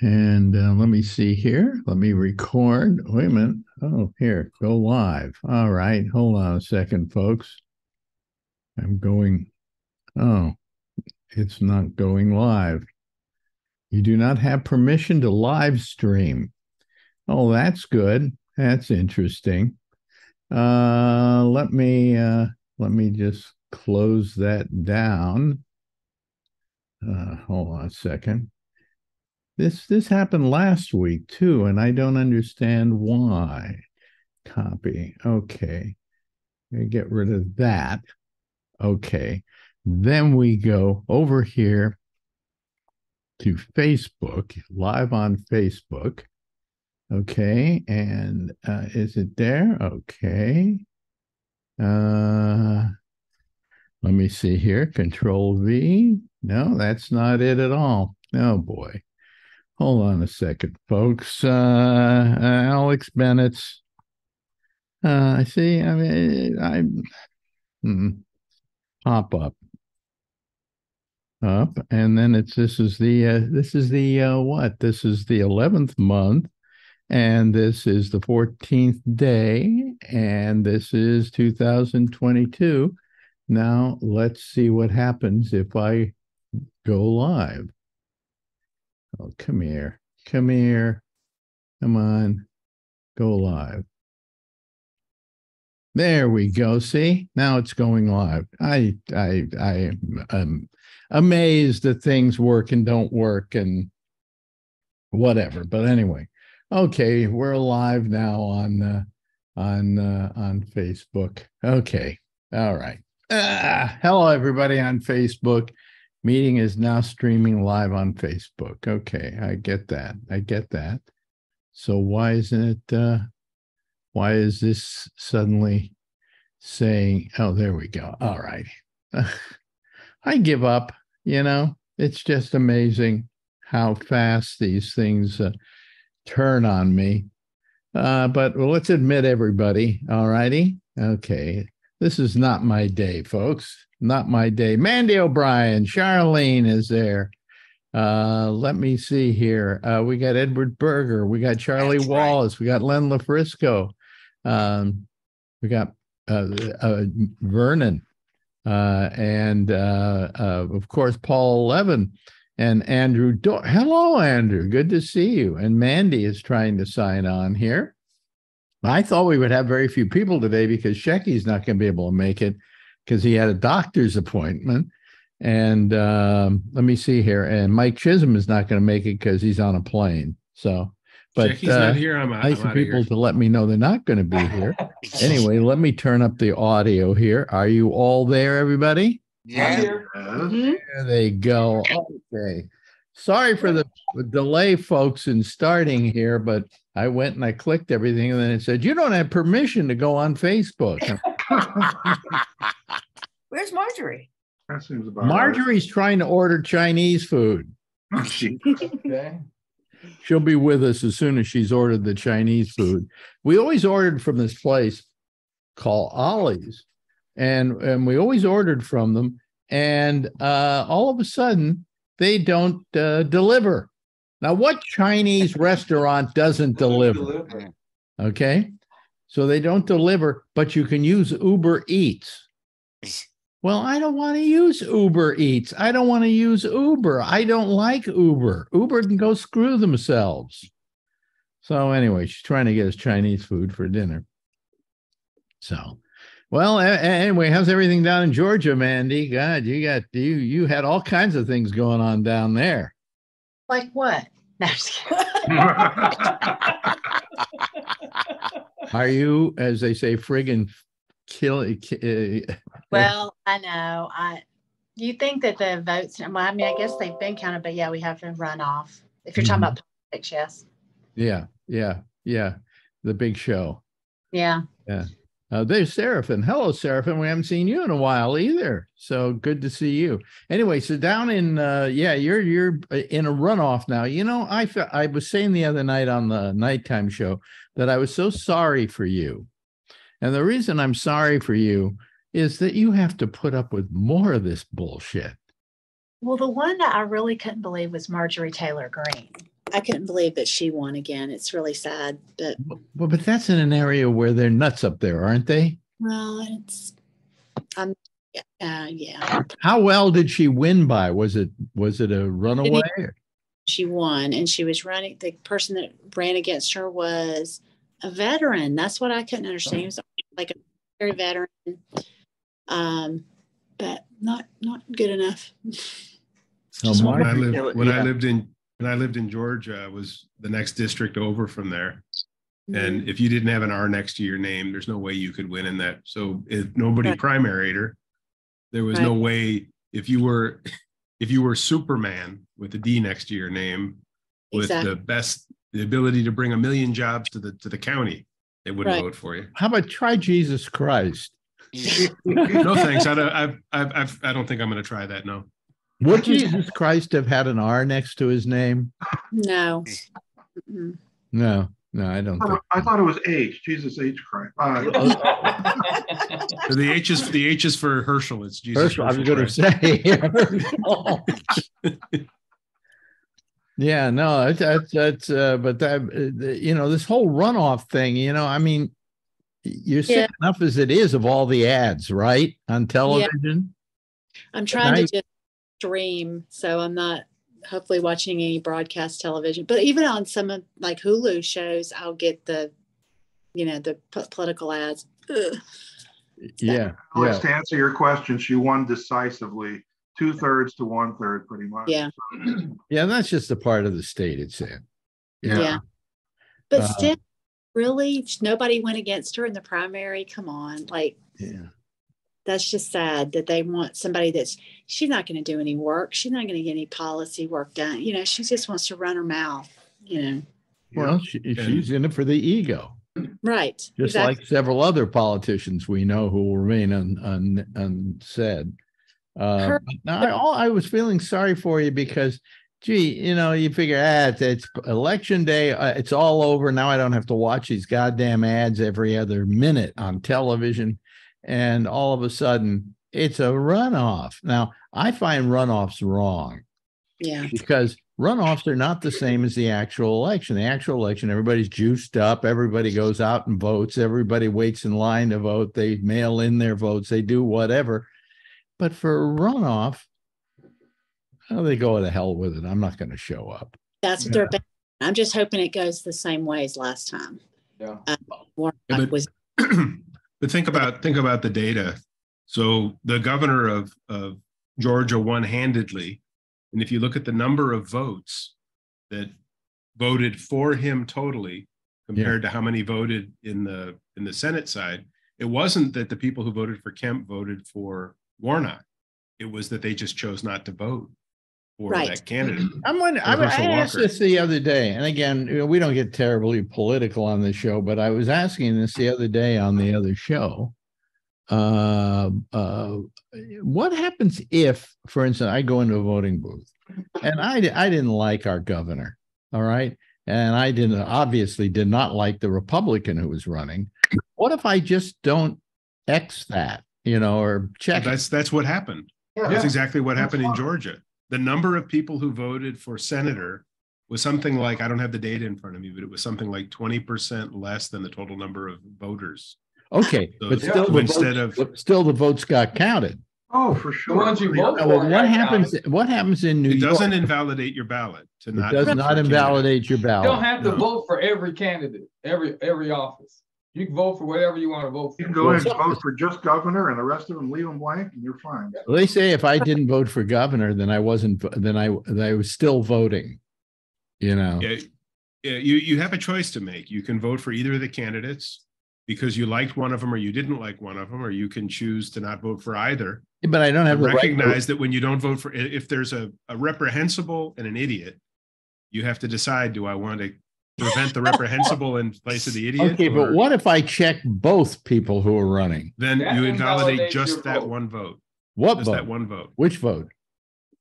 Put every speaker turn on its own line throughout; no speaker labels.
And uh, let me see here. Let me record. Wait a minute. Oh, here, go live. All right. Hold on a second, folks. I'm going. Oh, it's not going live. You do not have permission to live stream. Oh, that's good. That's interesting. Uh, let me uh, let me just close that down. Uh, hold on a second. This this happened last week too, and I don't understand why. Copy. Okay. Get rid of that. Okay. Then we go over here to Facebook, live on Facebook. Okay. And uh, is it there? Okay. Uh, let me see here. Control V. No, that's not it at all. Oh boy. Hold on a second, folks. Uh, uh, Alex Bennett's. Uh, I see. I mean, I hmm, pop up, up, and then it's this is the uh, this is the uh, what? This is the eleventh month, and this is the fourteenth day, and this is two thousand twenty-two. Now let's see what happens if I go live. Oh, come here. Come here. Come on. Go live. There we go. See, now it's going live. I I I am amazed that things work and don't work and whatever. But anyway, okay, we're live now on uh, on uh, on Facebook. Okay, all right. Ah, hello, everybody on Facebook. Meeting is now streaming live on Facebook. Okay, I get that. I get that. So why isn't it uh why is this suddenly saying, oh, there we go. All right. I give up, you know. It's just amazing how fast these things uh, turn on me. Uh, but well, let's admit everybody, all righty? Okay. This is not my day, folks not my day. Mandy O'Brien, Charlene is there. Uh, let me see here. Uh, we got Edward Berger, we got Charlie That's Wallace, right. we got Len LaFrisco, um, we got uh, uh Vernon, uh, and uh, of course Paul Levin and Andrew. Do- Hello, Andrew. Good to see you. And Mandy is trying to sign on here. I thought we would have very few people today because Shecky's not going to be able to make it because he had a doctor's appointment. And um, let me see here. And Mike Chisholm is not going to make it because he's on a plane. So, but
he's uh, not here. I'm,
nice I'm for people to let me know they're not going to be here. anyway, let me turn up the audio here. Are you all there, everybody?
Yeah.
Mm-hmm. There they go. Okay. Sorry for the delay, folks, in starting here, but I went and I clicked everything, and then it said, You don't have permission to go on Facebook.
Where's Marjorie?
That seems about
Marjorie's trying to order Chinese food. okay. She'll be with us as soon as she's ordered the Chinese food. We always ordered from this place called Ollie's, and and we always ordered from them. And uh, all of a sudden, they don't uh, deliver. Now, what Chinese restaurant doesn't deliver? Okay. So they don't deliver, but you can use Uber Eats. Well, I don't want to use Uber Eats. I don't want to use Uber. I don't like Uber. Uber can go screw themselves. So, anyway, she's trying to get us Chinese food for dinner. So, well, anyway, how's everything down in Georgia, Mandy? God, you got you you had all kinds of things going on down there.
Like what? No,
Are you, as they say, friggin' kill?
Uh, well, I know. I you think that the votes? Well, I mean, I guess they've been counted, but yeah, we have to run off. If you're talking mm-hmm. about politics, yes.
Yeah, yeah, yeah. The big show.
Yeah.
Yeah. Uh, there's Seraphim. Hello, Seraphim. We haven't seen you in a while either. So good to see you. Anyway, so down in uh, yeah, you're you're uh, in a runoff now. You know, I I was saying the other night on the nighttime show that I was so sorry for you, and the reason I'm sorry for you is that you have to put up with more of this bullshit.
Well, the one that I really couldn't believe was Marjorie Taylor Greene. I couldn't believe that she won again. It's really sad, but
Well, but that's in an area where they're nuts up there, aren't they?
well, it's um, uh, yeah,
How well did she win by? Was it was it a runaway? or-
she won, and she was running. The person that ran against her was a veteran. That's what I couldn't understand. He was like a very veteran, um, but not not good enough.
So Mark-
When I lived,
it,
when I lived in, when I lived in Georgia, I was the next district over from there. And mm-hmm. if you didn't have an R next to your name, there's no way you could win in that. So if nobody
Right.
primaried her, there was no way, if you were, if you were Superman with a D next to your name, with
Exactly.
the best, the ability to bring a million jobs to the, to the county, they wouldn't
Right.
vote for you.
How about try Jesus Christ?
No, thanks. I don't, I've, I've, I've, I don't think I'm going to try that. No.
Would Jesus Christ have had an R next to his name?
No.
No, no, I don't think.
I thought it was H, Jesus H Christ. Uh,
the H is, the H is for Herschel. It's Jesus.
First, I was going to
Christ.
say. yeah, no, that's that's, that's uh, but that uh, you know this whole runoff thing. You know, I mean, you're sick
Yeah.
enough as it is of all the ads, right, on television.
I'm trying
night.
to just stream, so I'm not hopefully watching any broadcast television. But even on some of like Hulu shows, I'll get the, you know, the p- political ads. Ugh.
Yeah,
Alex,
yeah.
to answer your question, she won decisively, two thirds to one third, pretty much.
Yeah,
Yeah, that's just a part of the state it's in.
yeah. But
Uh,
still, really, nobody went against her in the primary. Come on, like
Yeah.
That's just sad that they want somebody that's she's not going to do any work. She's not going to get any policy work done. You know, she just wants to run her mouth. You know,
Well, she, she's in it for the ego,
right?
just
exactly.
like several other politicians we know who will remain un, un, unsaid. Uh,
Her-
but I, all, I was feeling sorry for you because, gee, you know, you figure, ah, it's, it's election day, uh, it's all over. Now I don't have to watch these goddamn ads every other minute on television. And all of a sudden, it's a runoff. Now, I find runoffs wrong
yeah,
because runoffs are not the same as the actual election. The actual election, everybody's juiced up, everybody goes out and votes, everybody waits in line to vote, they mail in their votes, they do whatever. But for a runoff, oh, they go to hell with it. I'm not going to show up.
that's what they're. ba- I'm just hoping it goes the same way as last time.
Yeah.
Uh, Warnock
Yeah, but-
was
but think about think about the data. So the governor of of Georgia one-handedly, and if you look at the number of votes that voted for him totally compared to how many voted in the in the Senate side, it wasn't that the people who voted for Kemp voted for Warnock. It was that they just chose not to vote for
Right.
that candidate.
I'm wondering, I,
Or
I asked
Walker.
this the other day, and again, you know, we don't get terribly political on the show, but I was asking this the other day on the other show. Uh, uh, what happens if, for instance, I go into a voting booth and I, I didn't like our governor, all right? And I didn't, obviously did not like the Republican who was running. What if I just don't X that, you know, or check? it?
That's that's what happened. That's exactly what happened in Georgia. The number of people who voted for senator was something like, I don't have the data in front of me, but it was something like 20% less than the total number of voters.
Okay,
So
but still, the
instead
votes,
of-
still the votes got counted.
Oh, for sure.
ones you vote
well,
for.
what
right now,
happens? What happens in New
It
York?
doesn't invalidate your ballot to
It
not.
Does not
for a candidate.
invalidate your ballot.
You don't have to
No.
vote for every candidate, every, every office. You can vote for whatever you want to vote
You
for.
can go ahead and vote for just governor and the rest of them leave them blank and you're fine.
Well, They say if I didn't vote for governor, then I wasn't. vo- Then I then I was still voting. You know.
Yeah, yeah, you, you have a choice to make. You can vote for either of the candidates because you liked one of them or you didn't like one of them, or you can choose to not vote for either.
But I don't have the right. to-
recognize that when you don't vote for, if there's a, a reprehensible and an idiot, you have to decide, do I want to prevent the reprehensible in place of the idiot?
Okay, but what if I check both people who are running?
Then
That
you invalidate just that
vote.
one vote,
What
just that one vote
Which vote?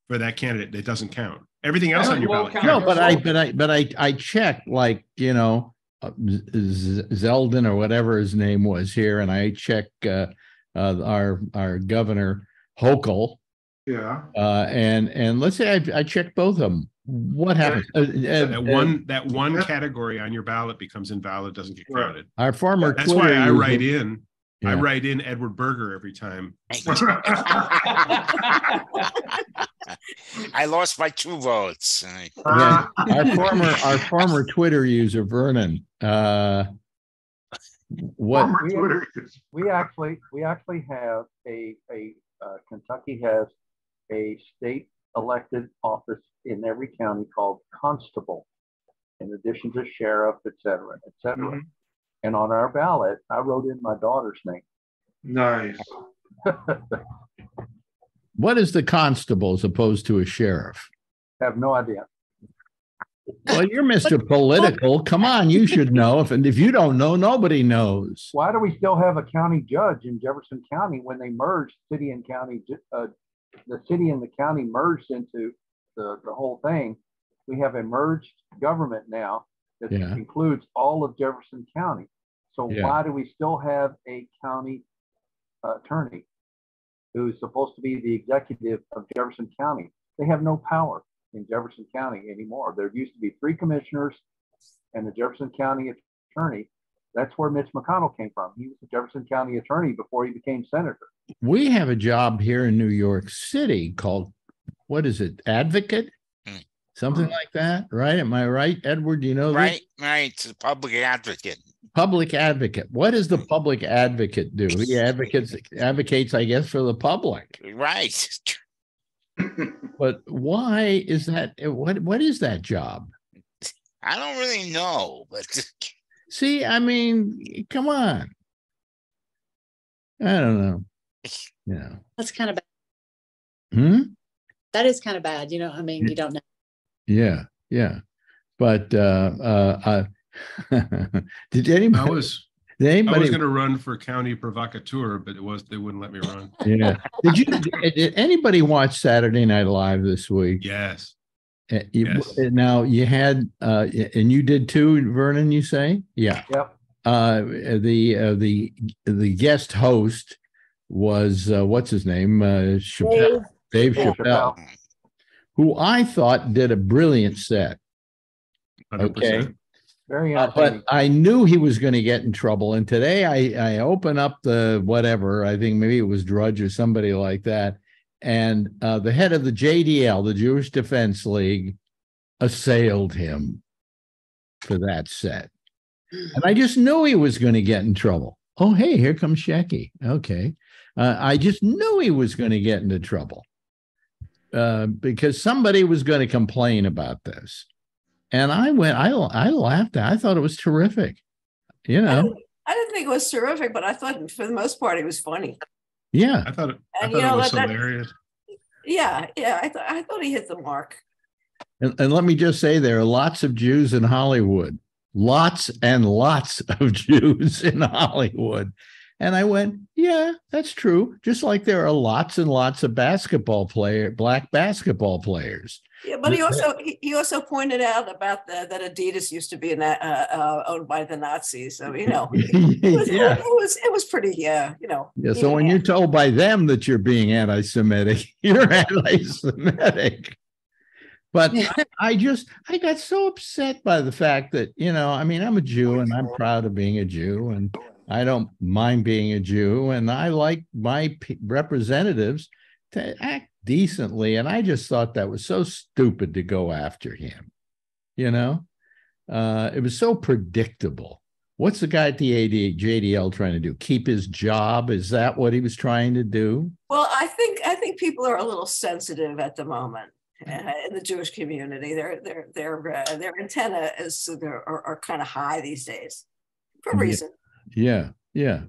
for that candidate. It doesn't count. Everything else on your ballot.
count.
No, but I but I but I I checked like you know uh, Z- Zeldin or whatever his name was here, and I check uh, uh, our our governor Hochul,
Yeah.
uh, and and let's say I I checked both of them. What happened? Uh, uh,
That
uh,
one, that one
Yeah.
category on your ballot becomes invalid, doesn't get
Right.
counted.
Our former.
That's
Twitter
why I
user-
write in, I write in Edward Berger every time.
I lost by two votes.
Yeah, our former, our former Twitter user Vernon, uh, what,
Former Twitter.
We actually, we actually have a, a, uh, Kentucky has a state elected office in every county called constable. In addition to sheriff, et cetera, et cetera.
Mhm.
And on our ballot, I wrote in my daughter's name.
Nice.
what is the constable as opposed to a sheriff?
Have no idea.
Well, you're Mr. Political. Come on, you should know. If, and if you don't know, nobody knows.
Why do we still have a county judge in Jefferson County when they merged city and county, uh, the city and the county merged into the, the whole thing? We have a merged government now that
Yeah.
includes all of Jefferson County. So
Yeah.
why do we still have a county uh, attorney who's supposed to be the executive of Jefferson County? They have no power in Jefferson County anymore. There used to be three commissioners and the Jefferson County attorney. That's where Mitch McConnell came from. He was the Jefferson County attorney before he became senator.
We have a job here in New York City called, what is it, advocate?
Hmm.
Something like that, right? Am I right, Edward? Do you know? this?
Right, right. The public advocate.
Public advocate. What does the public advocate do? He advocates, advocates, I guess, for the public.
Right.
But why is that? What, what is that job?
I don't really know, but
See, I mean, come on. I don't know. Yeah.
That's kind of bad.
Hmm?
That is kind of bad. You know, I mean, you don't know.
Yeah. Yeah. But uh uh, uh did
I
anybody
was,
did
I
anybody
was gonna run for county provocateur, but it was, they wouldn't let me run.
yeah. Did you did, did anybody watch Saturday Night Live this week?
Yes,
Uh, you-
Yes.
Now you had uh and you did too, Vernon, you say? Yeah.
Yep.
Uh the uh, the the guest host was uh, what's his name? Uh Chappelle, Dave
Dave
Chappelle,
Chappelle.
who I thought did a brilliant set.
hundred
Okay.
Very
Uh, but I knew he was going to get in trouble. And today I, I open up the whatever, I think maybe it was Drudge or somebody like that. And uh, the head of the JDL, the Jewish Defense League, assailed him for that set. And I just knew he was going to get in trouble. Oh, hey, here comes Shecky. Okay. Uh, I just knew he was going to get into trouble uh, because somebody was going to complain about this. And I went, I, I laughed. I thought it was terrific. You
I
know,
didn't, I didn't think it was terrific, but I thought for the most part it was funny.
yeah.
I thought, it- I
And
thought
you
it
know
was
that-
hilarious.
Yeah, yeah, I thought I thought he hit the mark.
And, and let me just say, there are lots of Jews in Hollywood, lots and lots of Jews in Hollywood. And I went, yeah, that's true. Just like there are lots and lots of basketball player, black basketball players.
Yeah, but he also he, also pointed out about the, that Adidas used to be in that, uh, uh, owned by the Nazis. So you know, it was,
yeah.
it was it was pretty yeah, you know.
Yeah. So when you're told by them that you're being anti-Semitic, you're anti-Semitic. But
Yeah.
I, I just I got so upset by the fact that you know I mean I'm a Jew and I'm proud of being a Jew and I don't mind being a Jew and I like my p- representatives to act decently and I just thought that was so stupid to go after him. You know, uh, it was so predictable. What's the guy at the AD, JDL trying to do? Keep his job? Is that what he was trying to do?
Well, I think I think people are a little sensitive at the moment uh, in the Jewish community. Their their their uh, their antenna is are, are, are kind of high these days for a reason.
Yeah, yeah. Yeah.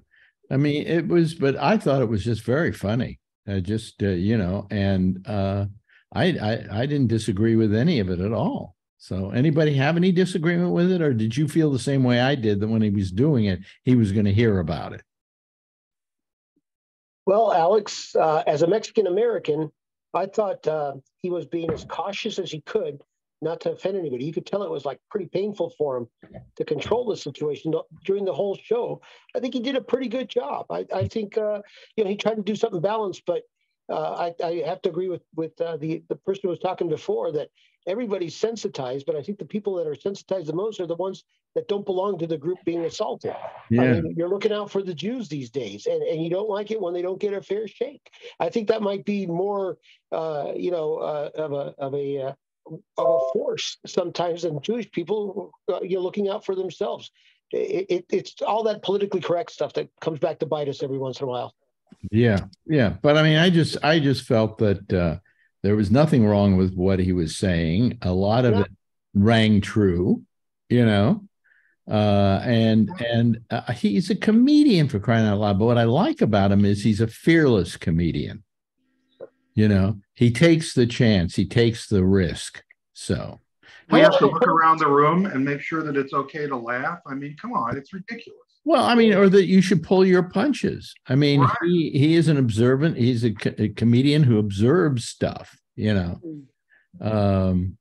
I mean, it was, but I thought it was just very funny. Uh, just uh, you know, and uh, I, I I didn't disagree with any of it at all. So, anybody have any disagreement with it, or did you feel the same way I did that when he was doing it, he was going to hear about it?
Well, Alex, uh, as a Mexican American, I thought uh, he was being as cautious as he could not to offend anybody. You could tell it was like pretty painful for him to control the situation during the whole show. I think he did a pretty good job. I, I think, uh, you know, he tried to do something balanced, but uh, I, I have to agree with with uh, the the person who was talking before that everybody's sensitized, but I think the people that are sensitized the most are the ones that don't belong to the group being assaulted. I
Yeah.
mean, you're looking out for the Jews these days, and, and you don't like it when they don't get a fair shake. I think that might be more, uh, you know, uh, of a of a uh, of a force sometimes and Jewish people. Uh, you're looking out for themselves. It, it, it's all that politically correct stuff that comes back to bite us every once in a while.
Yeah, yeah, but I mean, I just, I just felt that uh, there was nothing wrong with what he was saying. A lot of
Yeah.
it rang true, you know, uh, and and uh, he's a comedian for crying out loud. But what I like about him is he's a fearless comedian. You know, he takes the chance, he takes the risk. So,
We have to look around the room and make sure that it's okay to laugh. I mean, come on, it's ridiculous.
Well, I mean, or that you should pull your punches. I mean,
Right.
he he is an observant. He's a, co- a comedian who observes stuff. You know, um,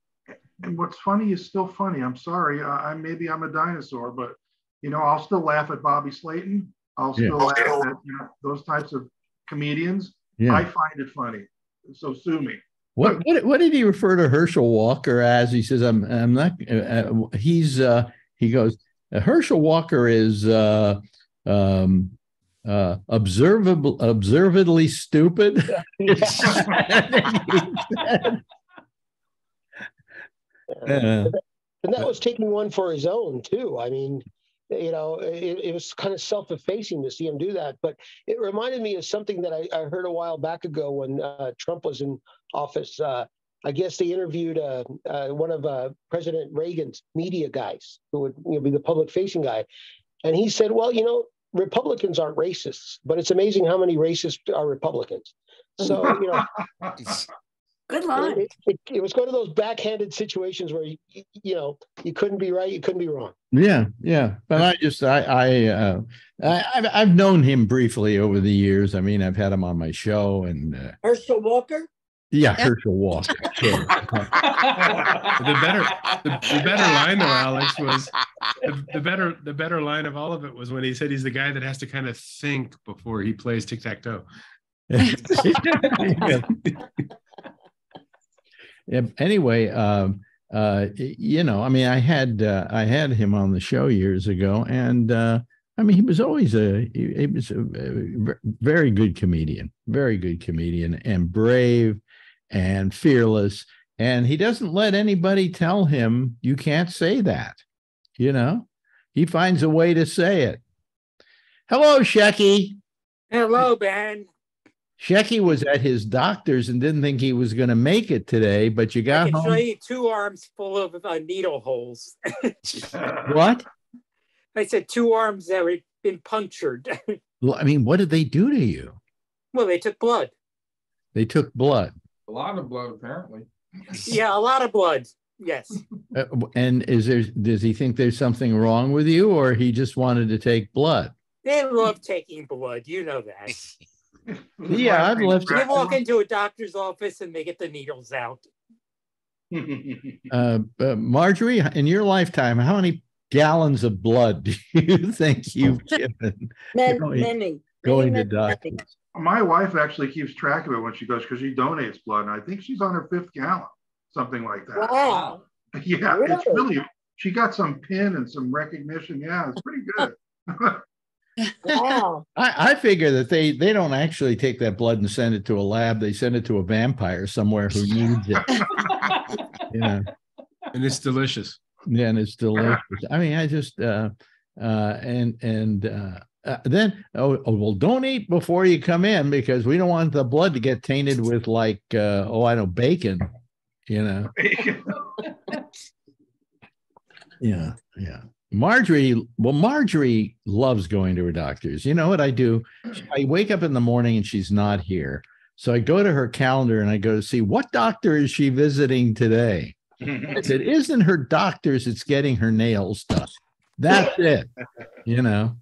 And what's funny is still funny. I'm sorry. I, I maybe I'm a dinosaur, but you know, I'll still laugh at Bobby Slayton. I'll
Yeah.
still laugh at you know, those types of comedians.
yeah.
I find it funny. So sue me.
what, what what did he refer to Herschel Walker as? He says, "I'm I'm not." Uh, uh, he's uh, he goes. "Uh, Herschel Walker is uh, um, uh, observable, observedly stupid. Uh,
And that was taking one for his own too. I mean, you know, it, it was kind of self-effacing to see him do that. But it reminded me of something that I, I heard a while back ago when uh, Trump was in office. Uh, I guess they interviewed uh, uh, one of uh, President Reagan's media guys, who would you know, be the public-facing guy, and he said, "Well, you know, Republicans aren't racists, but it's amazing how many racists are Republicans." So you know,
Good line.
it, it, it was one of those backhanded situations where you, you know you couldn't be right, you couldn't be wrong.
Yeah, yeah, but I just I I uh, I I've, I've known him briefly over the years. I mean, I've had him on my show, and uh,
Herschel Walker?
yeah, Herschel Walker. Sure.
The better, the, the better line though, Alex, was the, the better, the better line of all of it was when he said he's the guy that has to kind of think before he plays tic tac toe.
Anyway, um, uh, you know, I mean, I had uh, I had him on the show years ago, and uh, I mean, he was always a he, he was a very good comedian, very good comedian, and brave and fearless. And he doesn't let anybody tell him you can't say that. You know, he finds a way to say it. Hello, Shecky.
Hello, Ben.
Shecky was at his doctor's and didn't think he was going to make it today, but you
I
got
can show you two arms full of uh, needle holes.
What?
I said two arms that had been punctured.
Well, I mean, what did they do to you?
well, they took blood.
They took blood.
A lot of blood, apparently.
Yeah, a lot of blood. Yes.
Uh, and is there, does he think there's something wrong with you or he just wanted to take blood?
They love taking blood. You know that.
Yeah, I've left-
You walk into a doctor's office and they get the needles out.
Uh, uh, Marjorie, in your lifetime, how many gallons of blood do you think you've given
Man,
Going-
many.
going to
many, many.
doctors?
My wife actually keeps track of it when she goes because she donates blood, and I think she's on her fifth gallon, something like that.
Wow.
Yeah, it's
Really?
really. She got some pin and some recognition. Yeah, it's pretty good.
Wow.
I, I figure that they they don't actually take that blood and send it to a lab. They send it to a vampire somewhere who needs it. yeah.
And it's delicious.
Yeah, and it's delicious. I mean, I just uh uh and and uh, uh then oh, oh well don't eat before you come in because we don't want the blood to get tainted with like uh oh I know bacon, you know. Yeah, yeah. Marjorie, well, Marjorie loves going to her doctors. You know what I do? Mm. I wake up in the morning and she's not here. So I go to her calendar and I go to see what doctor is she visiting today? If it isn't her doctor's, it's getting her nails done. That's it. You know.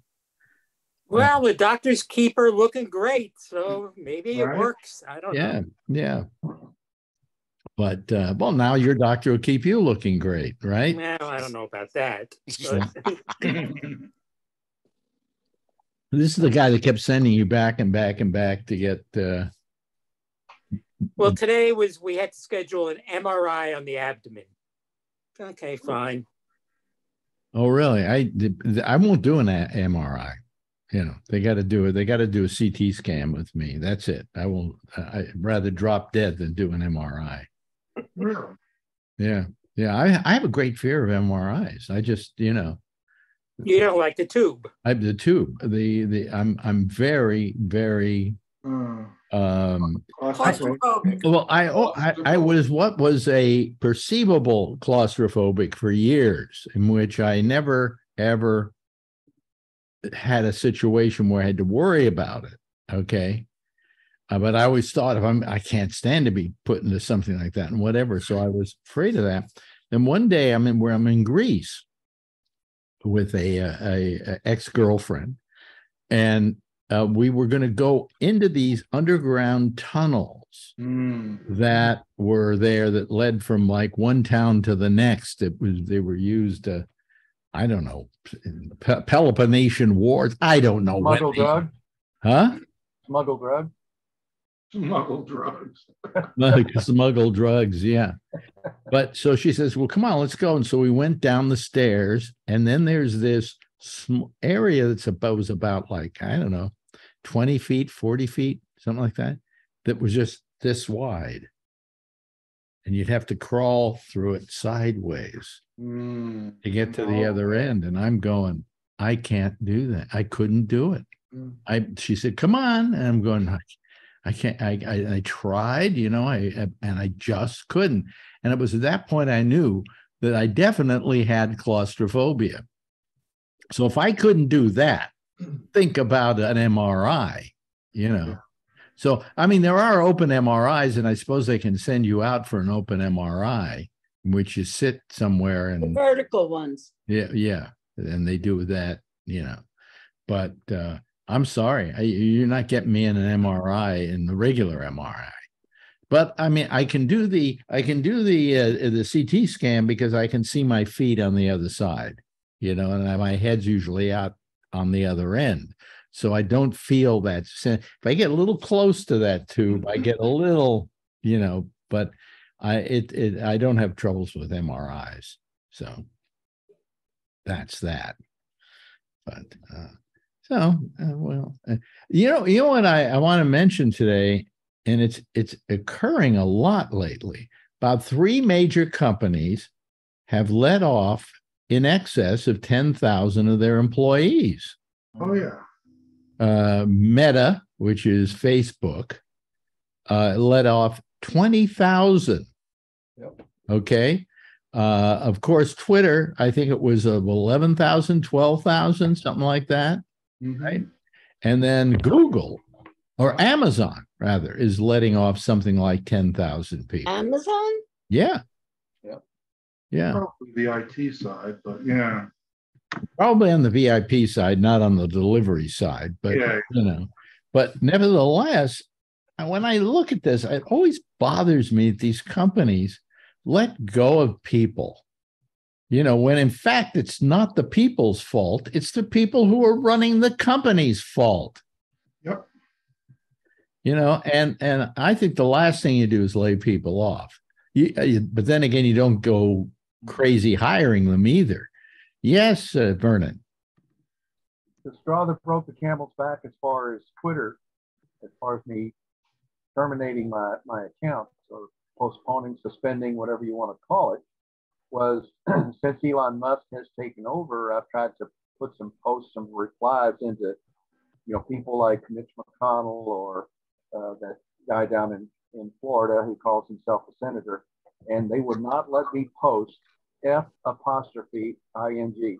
Well, the doctors keep her looking great, so maybe it works. I don't
Yeah,
know.
Yeah, yeah. But uh, well, now your doctor will keep you looking great, right?
Well, I don't know about that.
This is the guy that kept sending you back and back and back to get uh
Well, today was we had to schedule an MRI on the abdomen. Okay, fine.
Oh, really? I I won't do an MRI. You know, they got to do it. They got to do a CT scan with me. That's it. I will. I'd rather drop dead than do an MRI. Yeah, yeah. I I have a great fear of MRIs. I just, you know,
You don't like the tube.
I the tube. The the I'm I'm very very
Uh,
um
Claustrophobic.
Well, I, oh, I I was what was a perceivable claustrophobic for years, in which I never ever had a situation where I had to worry about it. Okay. Uh, but I always thought if I'm I can't stand to be put into something like that and whatever. So I was afraid of that. Then one day I'm in where I'm in Greece with a, a, a ex-girlfriend and uh, we were going to go into these underground tunnels
mm,
that were there that led from like one town to the next. It was they were used to, I don't know, in the Peloponnesian Wars. I don't know what.
Smuggle drug,
Huh?
smuggle drug.
Smuggled drugs.
like smuggle drugs yeah. But so she says well come on let's go. And so we went down the stairs and then there's this sm- area that's about was about like i don't know 20 feet 40 feet something like that that was just this wide. And you'd have to crawl through it sideways
Mm,
to get to the other end. And i'm going i can't do that. I couldn't do it.
Mm.
i she said come on. And i'm going i, can't I, I i tried you know i I- and i just couldn't and it was at that point i knew that i definitely had claustrophobia so if i couldn't do that think about an mri you know so i mean there are open mris and i suppose they can send you out for an open mri in which you sit somewhere
The
and
vertical ones.
yeah, yeah, and they do that, you know. But uh, I'm sorry, I, you're not getting me in an MRI in the regular MRI. But I mean, I can do the I can do the uh, the CT scan because I can see my feet on the other side, you know, and my head's usually out on the other end, so I don't feel that. If I get a little close to that tube, I get a little, you know, but I it it I don't have troubles with MRIs, so that's that. But uh, so uh, well, uh, you know, you know what I I want to mention today, and it's it's occurring a lot lately. About three major companies have let off in excess of ten thousand of their employees.
Oh, yeah.
Uh, Meta, which is Facebook, uh, let off twenty thousand.
Yep.
Okay. Uh, of course, Twitter, I think it was of 11,000, 12,000, something like that.
Mhm.
Right. And then Google or Amazon, rather, is letting off something like 10,000 people.
Amazon?
Yeah.
Yep.
Yeah.
Probably the IT side, but yeah.
Probably on the VIP side, not on the delivery side, but
Yeah.
you know, but nevertheless, when I look at this, it always bothers me that these companies let go of people. You know, when in fact it's not the people's fault, it's the people who are running the company's fault.
Yep.
You know, and and I think the last thing you do is lay people off. You, uh, you- but then again, you don't go crazy hiring them either. Yes, uh, Vernon.
the straw that broke the camel's back as far as Twitter, as far as me terminating my, my account or postponing, suspending, whatever you want to call it, was since Elon Musk has taken over, I've tried to put some posts, some replies into, you know, people like Mitch McConnell or uh, that guy down in, in Florida who calls himself a senator, and they would not let me post F apostrophe ing.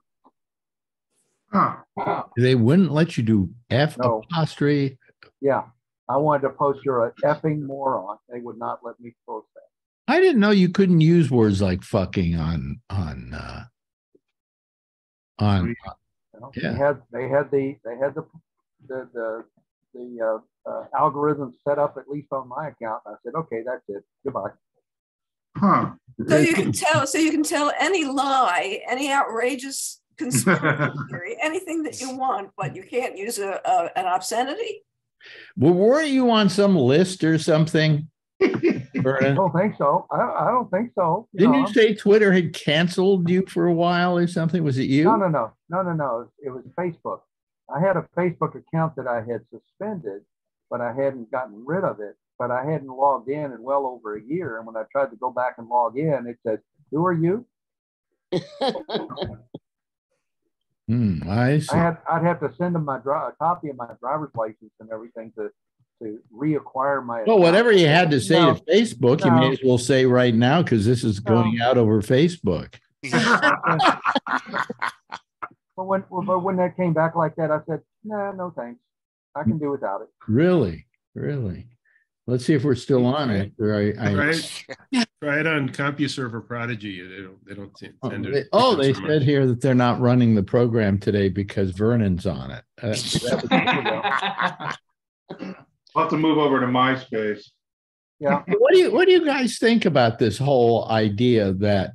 Huh.
Wow.
They wouldn't let you do F
No.
apostrophe.
Yeah, I wanted to post you're a effing moron. They would not let me post that.
I didn't know you couldn't use words like fucking on on uh on
You
Yeah.
They had they had the they had the the the, the uh, uh, algorithm set up at least on my account. I said, okay, that's it. Goodbye.
Huh.
So you can tell, so you can tell any lie, any outrageous conspiracy theory, anything that you want, but you can't use a, a an obscenity.
well, weren't you on some list or something?
I don't think so. I, I don't think so.
Didn't
know,
you say Twitter had canceled you for a while or something? Was it you?
No, no, no, no, no, no. It was Facebook. I had a Facebook account that I had suspended, but I hadn't gotten rid of it. But I hadn't logged in in well over a year. And when I tried to go back and log in, it said, "Who are you?"
Hmm, I see.
I had I'd have to send them my dri- a copy of my driver's license and everything to to reacquire my.
Well, whatever you had to say
No,
to Facebook, you may as well say right now because this is going out over Facebook.
But when but when that came back like that, I said, "Nah, no thanks. I can do without it."
Really, really. Let's see if we're still on it. I, I,
Right? Try it on CompuServe or Prodigy. They don't, they don't
Oh,
tend to.
they- oh, they
so much.
said here that they're not running the program today because Vernon's on it. Uh, that was-
I'll have to move over to MySpace.
Yeah.
what do you what do you guys think about this whole idea that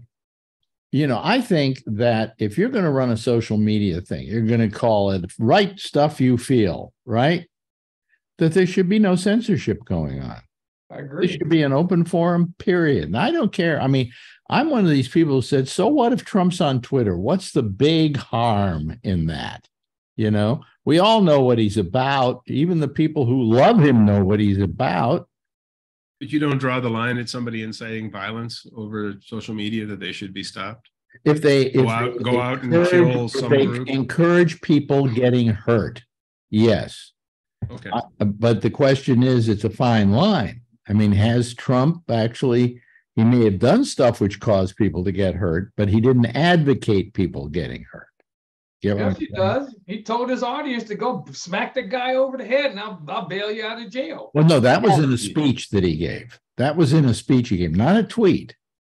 you know i think that if you're going to run a social media thing you're going to call it right stuff you feel right that there should be no censorship going on
I
agree.
agree.
should be an open forum period and i don't care i mean i'm one of these people who said so what if trump's on twitter what's the big harm in that you know we all know what he's about even the people who love him know what he's about
But you don't draw the line at somebody inciting violence over social media that they should be stopped.
if they
Go
if
out-
they
go out and
encourage-
kill some
they
group.
encourage people getting hurt yes
Okay.
Uh, but the question is it's a fine line i mean has trump actually he may have done stuff which caused people to get hurt but he didn't advocate people getting hurt Get what
Yes, he
saying?
does. He told his audience to go smack the guy over the head and I'll, I'll bail you out of jail.
well no that was in a speech that he gave that was in a speech he gave not a tweet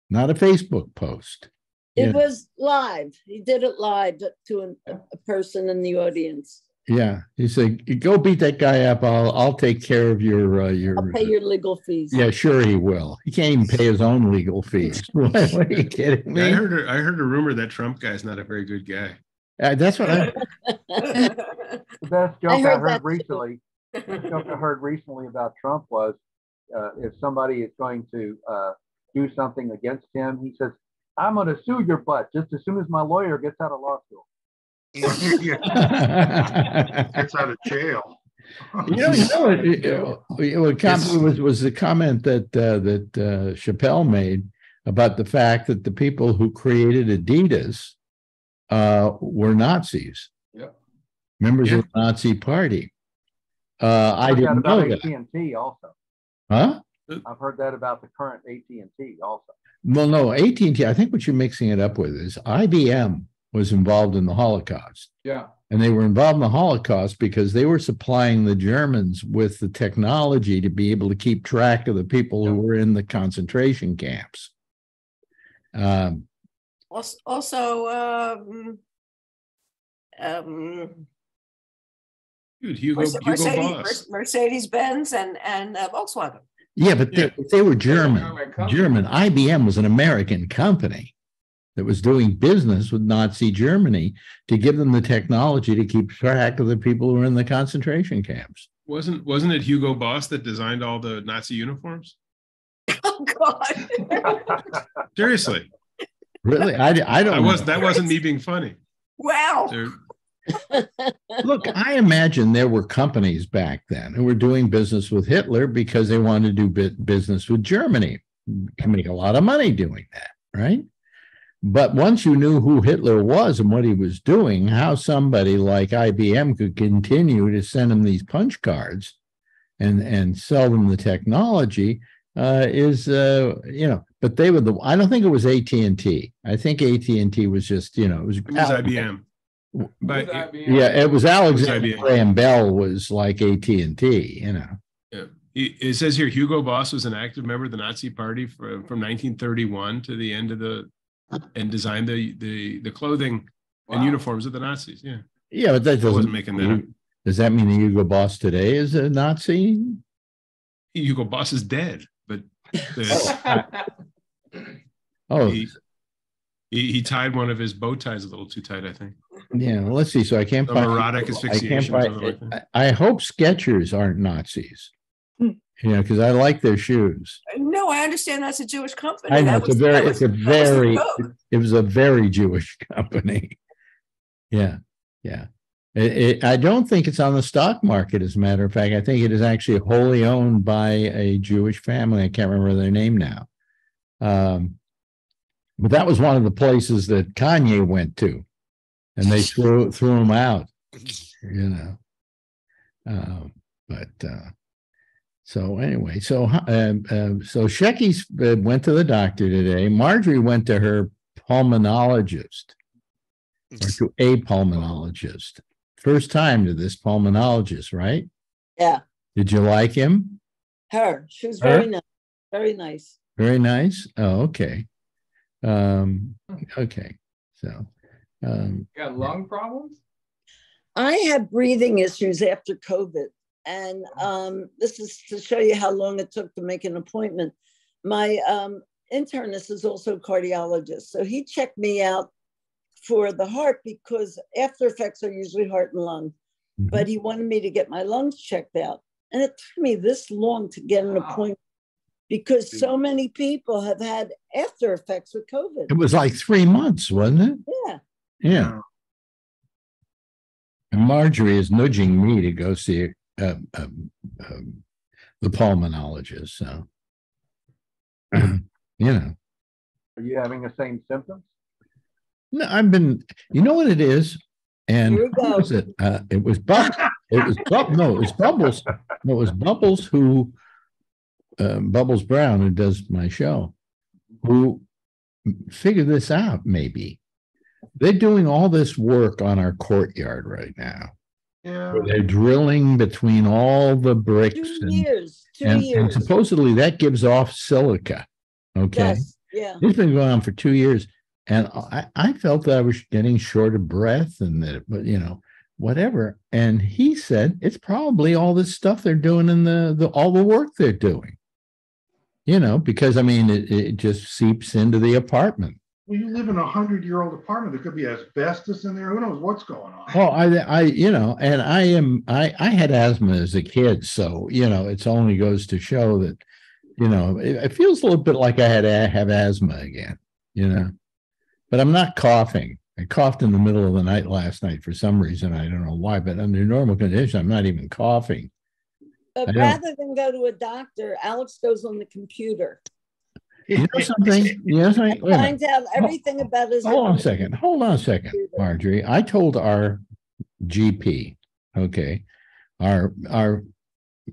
not a facebook post
It
Yeah.
was live. He did it live to an- a, a person in the audience.
yeah he said go beat that guy up i'll i'll take care of your uh, your
I'll pay your legal fees.
Yeah, sure he will. He can't even pay his own legal fees. what, what are you kidding me?
I heard, a- I heard a rumor that Trump guy's not a very good guy.
Uh, that's what I.
The best joke I
heard
heard, recently, the joke I heard recently about Trump was, uh, if somebody is going to uh, do something against him, he says, "I'm going to sue your butt just as soon as my lawyer gets out of law school."
Gets out of jail.
You know, you know, it, it, it- what com- was was the comment that uh, that uh, Chappelle made about the fact that the people who created Adidas uh, were Nazis,
Yep.
members
Yeah.
of the Nazi Party. Uh, I
I've heard that
didn't know
about
that,
AT&T also.
huh?
I've heard that about the current AT&T also.
Well, no, AT and T. I think what you're mixing it up with is IBM was involved in the Holocaust.
Yeah.
And they were involved in the Holocaust because they were supplying the Germans with the technology to be able to keep track of the people who were in the concentration camps. Um,
Also, also um, um,
Dude, Hugo,
Merce-
Hugo
Mercedes,
Boss.
Mercedes Benz and and uh, Volkswagen.
yeah, but they, they were German.
German.
German. IBM was an American company that was doing business with Nazi Germany to give them the technology to keep track of the people who were in the concentration camps.
Wasn't, wasn't it Hugo Boss that designed all the Nazi uniforms?
Oh God!
Seriously,
Really, I, I don't.
I was,
know.
that wasn't me being funny.
wow!
Look, I imagine there were companies back then who were doing business with Hitler because they wanted to do business with Germany. Can make a lot of money doing that, right? But once you knew who Hitler was and what he was doing, how somebody like IBM could continue to send him these punch cards and and sell them the technology uh, is uh, you know. But they were the. I don't think it was AT and T. I think AT and T was just you know it was.
It was IBM. But
Who's IBM?
Yeah, it was Alexander
IBM.
Graham Bell was like AT and T, you know.
Yeah. It it says here Hugo Boss was an active member of the Nazi Party from, from 1931 to the end of the and designed the the the clothing and uniforms of the Nazis. Yeah.
Yeah, but that doesn't.
wasn't making that up.
Does that mean the Hugo Boss today is a Nazi?
Hugo Boss is dead, but the,
Oh,
he, he he tied one of his bow ties a little too tight, I think.
yeah. Well, let's see. So I can't
Some
find
erotic
I can't
asphyxiation or something
I, I hope Skechers aren't Nazis. Hmm. you know, because I like their shoes.
No, I understand that's a Jewish company.
I know
That
it's a very,
that
it's a
was- that was
very,
vote.
it was a very Jewish company. Yeah, yeah. It, it, I don't think it's on the stock market, as a matter of fact. I think it is actually wholly owned by a Jewish family. I can't remember their name now. Um, but that was one of the places that Kanye went to, and they threw threw him out. You know. Um, but uh, so anyway, so um, um, so Shecky's uh, went to the doctor today. Marjorie went to her pulmonologist or to a pulmonologist. First time to this pulmonologist, right?
Yeah,
Did you like him?
her. She was
Her?
very nice. Very nice.
Very nice. Oh, okay. Um, okay. So, um,
Got lung problems?
I had breathing issues after COVID. And um, this is to show you how long it took to make an appointment. My um, internist is also a cardiologist. So he checked me out for the heart because after effects are usually heart and lung. But he wanted me to get my lungs checked out. And it took me this long to get an
Wow.
appointment because so many people have had after effects with COVID.
it was like three months, wasn't it?
Yeah.
Yeah. And Marjorie is nudging me to go see uh, um, um, the pulmonologist. So, you know,
Are you having the same symptoms?
no, I've been, you know what it is? And
Here we
who was it? Uh, it was Bubbles. It was Bub- no, it was Bubbles. No, it was Bubbles who, uh, Bubbles Brown, who does my show, who figured this out. Maybe they're doing all this work on our courtyard right now.
Yeah.
They're drilling between all the bricks
Two
and,
years. Two
and, and supposedly that gives off silica. Okay.
Yes. Yeah.
It's been going on for two years. And I, I felt that I was getting short of breath and that, but you know, whatever. And he said it's probably all this stuff they're doing in the, the all the work they're doing. You know, because I mean, it, it just seeps into the apartment.
Well, you live in a hundred year old apartment. There could be asbestos in there. Who knows what's going on?
Well, I, I, you know, and I am, I, I had asthma as a kid, so you know, it's only goes to show that, you know, it, it feels a little bit like I had have asthma again, you know, but I'm not coughing. I coughed in the middle of the night last night for some reason. I don't know why, but under normal conditions, I'm not even coughing. I
But
know.
rather than go to a doctor, Alex goes on the computer.
You know something? You know something? Wait a minute.
Finds out everything about his.
Hold on a second. Hold on a second, Marjorie. I told our GP, okay, our our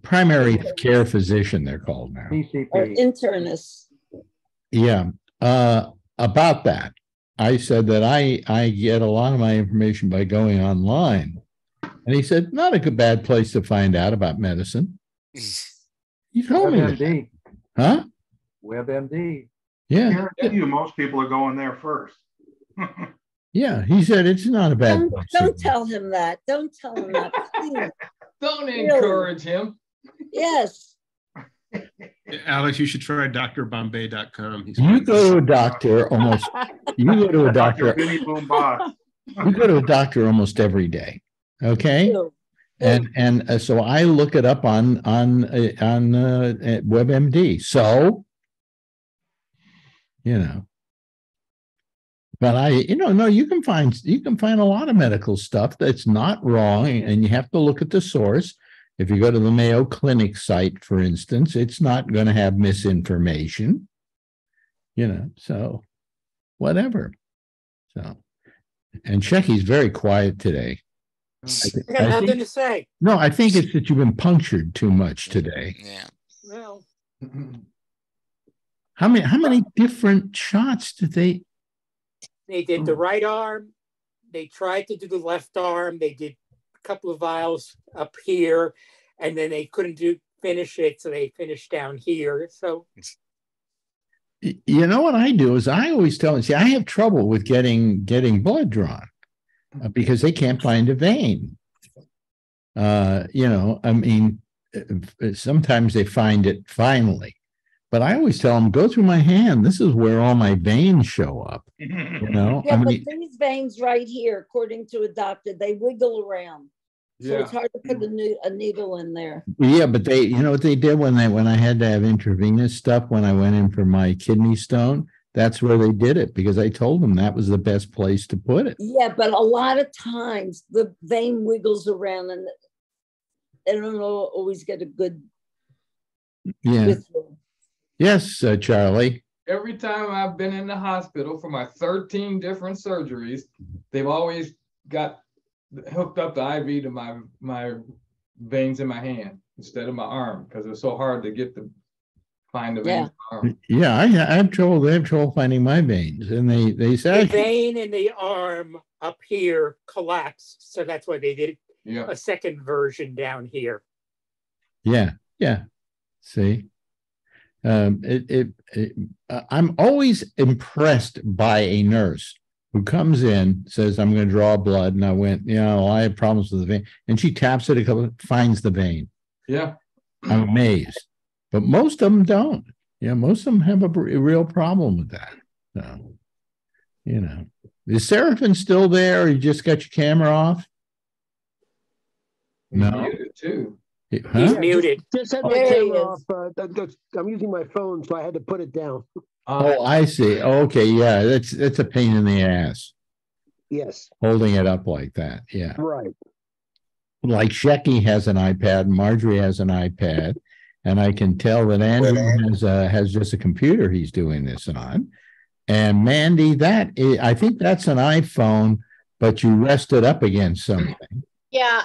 primary care physician, they're called now.
Or
PCP.
internist.
Yeah, uh, about that. I said that I I get a lot of my information by going online. And he said, not a good bad place to find out about medicine. You told me that. Huh?
WebMD.
Yeah.
Guarantee you, most people are going there first.
Yeah. He said it's not a bad
Don't,
place.
don't
go."
tell him that. Don't tell him that. please.
Don't
Really?
encourage him.
Yes.
Alex, you should try drbombay.com. He's
You go to a doctor almost, you go to a
Dr.
doctor,
Vinny
you go to a doctor almost every day. Okay. And, and uh, so I look it up on, on, uh, on, uh, at WebMD. So, you know, but I, you know, no, you can find, you can find a lot of medical stuff that's not wrong and you have to look at the source. If you go to the Mayo Clinic site, for instance, it's not going to have misinformation. You know, so whatever. So, and Shecky's very quiet today. I thi-
I got
I
nothing
think-
to say.
no, I think it's that you've been punctured too much today.
Yeah.
Well,
How many, how many different shots did they?
they did the right arm. They tried to do the left arm. They did a couple of vials up here, and then they couldn't do finish it, so they finished down here. So
You know what I do is I always tell them, see, I have trouble with getting, getting blood drawn because they can't find a vein. Uh, you know, I mean, uh, sometimes they find it finally, but I always tell them, go through my hand. This is where all my veins show up, you know? I
Yeah, but these veins right here, according to a doctor, they wiggle around. So
Yeah.
it's hard to put a, new, a needle in there.
Yeah, but they, you know what they did when they, when I had to have intravenous stuff, when I went in for my kidney stone? That's where they did it because I told them that was the best place to put it.
Yeah, but a lot of times the vein wiggles around and they don't al- always get a good
Yeah.
whistle.
Yes, uh, Charlie.
Every time I've been in the hospital for my 13 different surgeries, they've always got hooked up the IV to my my veins in my hand instead of my arm because it's so hard to get the find the veins.
Yeah.
in arm.
Yeah, I, I have trouble, they have trouble finding my veins and they, they
say
The
vein in the arm up here collapsed, so that's why they did
Yeah.
a second version down here.
yeah, yeah. See? Um, it, it, it, uh, I'm always impressed by a nurse who comes in, says, I'm gonna draw blood, and I went, you know, I have problems with the vein, and she taps it a couple, finds the vein.
Yeah.
I'm amazed, but most of them don't. Yeah, most of them have a, a real problem with that. So, you know, is Seraphin still there? Or you just got your camera off?
He's
No.
muted too.
Huh?
He's muted.
Just had my
There
camera off. Uh, I'm using my phone, so I had to put it down.
Oh, I see. Okay, yeah, that's that's a pain in the ass
Yes,
holding it up like that. Yeah,
right.
like Shecky has an iPad, Marjorie has an iPad, and I can tell that Andrew has uh, has just a computer he's doing this on. And Mandy, that i- I think that's an iPhone, but you rest it up against something.
Yeah,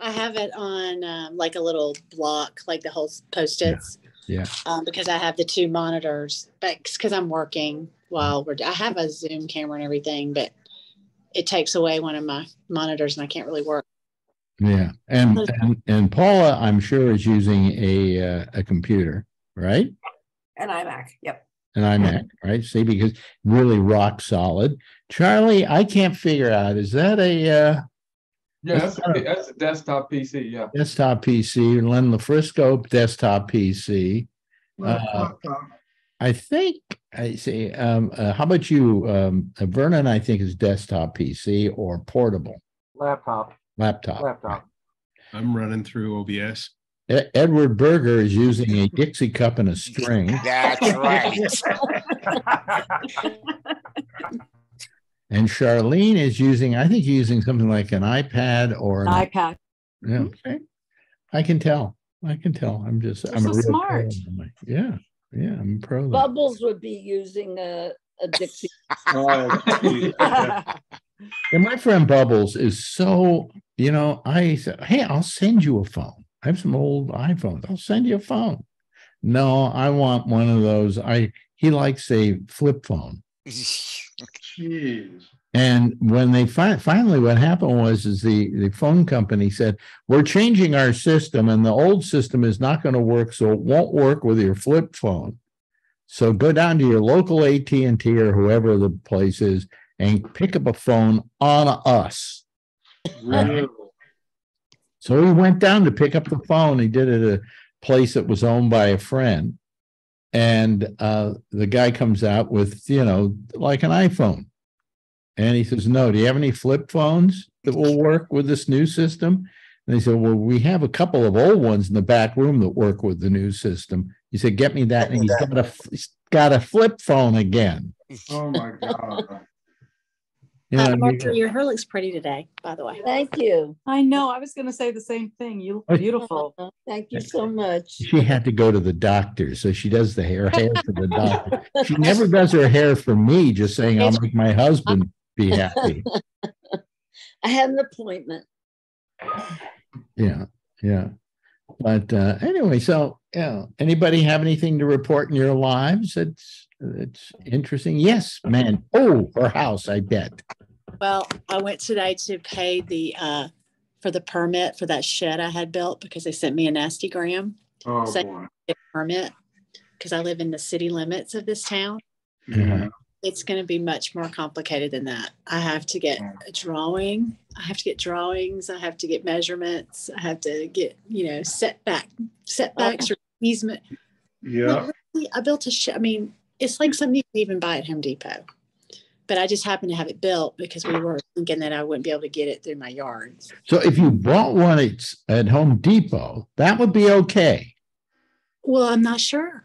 I have it on um, like a little block, like the whole post-its,
Yeah.
um, because I have the two monitors. But because I'm working while we're, I have a Zoom camera and everything, but it takes away one of my monitors and I can't really work.
Yeah, and and, and Paula, I'm sure is using a uh, a computer, right?
An iMac, yep.
An iMac, right? See, because really rock solid. Charlie, I can't figure out is that a uh,
Yeah, that's, a- that's a desktop PC. Yeah.
desktop PC? Len LaFrisco desktop PC. Uh,
Laptop.
I think I see. Um, uh, how about you, um, uh, Vernon? I think is desktop PC or portable
Laptop,
laptop.
laptop.
I'm running through OBS.
E- Edward Berger is using a Dixie cup and a string.
That's right.
And Charlene is using, I think using something like an iPad or an
iPad.
Yeah, mm-hmm. okay. I can tell. I can tell. I'm just,
You're
I'm a
so
real pro
smart.
on my- Yeah, yeah, I'm a pro. then.
Bubbles would be using a, a Dixie.
Oh, And my friend Bubbles is so, you know, I said, hey, I'll send you a phone. I have some old iPhones. I'll send you a phone. No, I want one of those. I he likes a flip phone.
Jeez.
And when they fi- finally, what happened was, is the the phone company said, "We're changing our system, and the old system is not going to work, so it won't work with your flip phone. So go down to your local AT and T or whoever the place is, and pick up a phone on us."
Really?
So he went down to pick up the phone. He did it at a place that was owned by a friend, and uh, the guy comes out with, you know, like an iPhone. And he says, No, do you have any flip phones that will work with this new system? And he said, Well, we have a couple of old ones in the back room that work with the new system. He said, Get me that. And he's got a he's got a flip phone again.
Oh my God.
You know,
Uh, Marjorie, your hair looks pretty today, by the way.
Thank you.
I know. I was going to say the same thing. You look beautiful.
Thank you so much.
she had to go to the doctor, so she does the hair hair for the doctor. She never does her hair for me, just saying I'll make my husband be happy.
I had an appointment.
Yeah, yeah. But uh, anyway, so yeah. Anybody have anything to report in your lives? It's it's interesting. Yes, man. Oh, her house. I bet.
Well, I went today to pay the uh for the permit for that shed I had built because they sent me a nasty gram
Oh
Say-
boy.
permit because I live in the city limits of this town.
Yeah.
It's going to be much more complicated than that. I have to get a drawing. I have to get drawings. I have to get measurements. I have to get you know setback setbacks or easement.
Yeah.
Really, I built a shed. I mean, it's like something you can even buy at Home Depot. but I just happened to have it built because we were thinking that I wouldn't be able to get it through my yard.
So if you bought one at, at Home Depot, that would be okay.
Well, I'm not sure.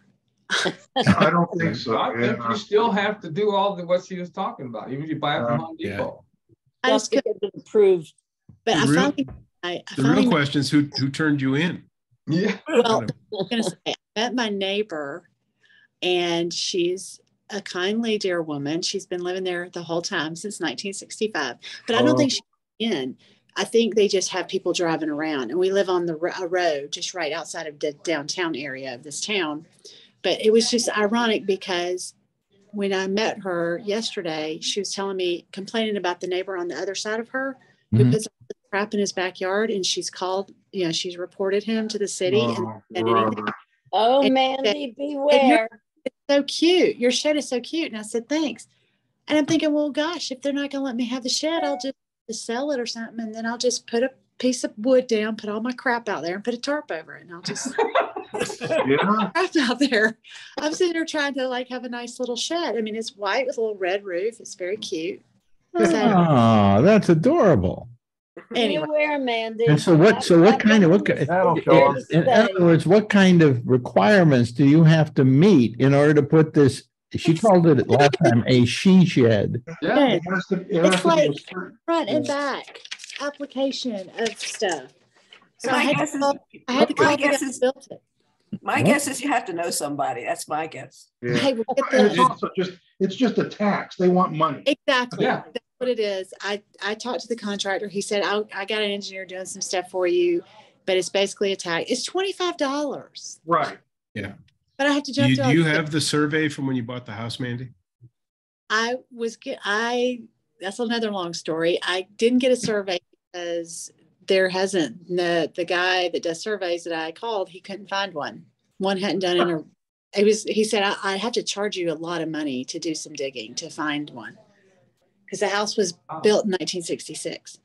I don't think so.
I think
yeah.
you still have to do all the, what she was talking about, even if you buy it from uh, Home
Yeah.
Depot.
I just
Just
couldn't,
get it approved.
but I
The real-
finally, I, I
The real
finally
question is who, who turned you in?
Yeah.
Well, I'm gonna say, I met my neighbor, and she's a kindly dear woman. She's been living there the whole time since 1965. But I don't think she's in. I think they just have people driving around, and we live on the a road just right outside of the downtown area of this town. But it was just ironic because when I met her yesterday, she was telling me complaining about the neighbor on the other side of her who
Mhm.
puts all the crap in his backyard, and she's called, you know, she's reported him to the city.
Oh,
and anything.
brother.
Oh,
And-
Mandy, beware.
So cute. Your shed is so cute. And I said, thanks. And I'm thinking, well, gosh, if they're not going to let me have the shed, I'll just, sell it or something. And then I'll just put a piece of wood down, put all my crap out there and put a tarp over it. And I'll just
Yeah.
crap out there. I'm sitting there trying to like have a nice little shed. I mean, it's white with a little red roof. It's very cute. So
Oh, that's adorable.
Anyway.
Beware, Mandy.
And so what, so what kind of, what, ki-
That'll show 'em.
in other words, what kind of requirements do you have to meet in order to put this? She called it last time a she shed.
Yeah.
It has to, it has
It's
to be a
like
certain-
front and back application of stuff. So I
My
had,
guess
to
is-
call, I had to
my
call the guy
guess
who
is-
built it.
My
What?
guess is you have to know somebody. That's my guess.
yeah.
Hey, we'll get
And
the-
It's also just, it's just a tax. They want money.
Exactly.
Yeah.
That's what it is. I, I talked to the contractor. He said, I, I got an engineer doing some stuff for you, but it's basically a tag. It's $25,
Right. Yeah.
But I have to
Do
jump
you,
through.
do you have the survey from when you bought the house, Mandy?
I was, get- I, that's another long story. I didn't get a survey because there hasn't, the, the guy that does surveys that I called, he couldn't find one. One hadn't done it in a, it was, he said, I, I have to charge you a lot of money to do some digging to find one. Because the house was oh. built in 1966.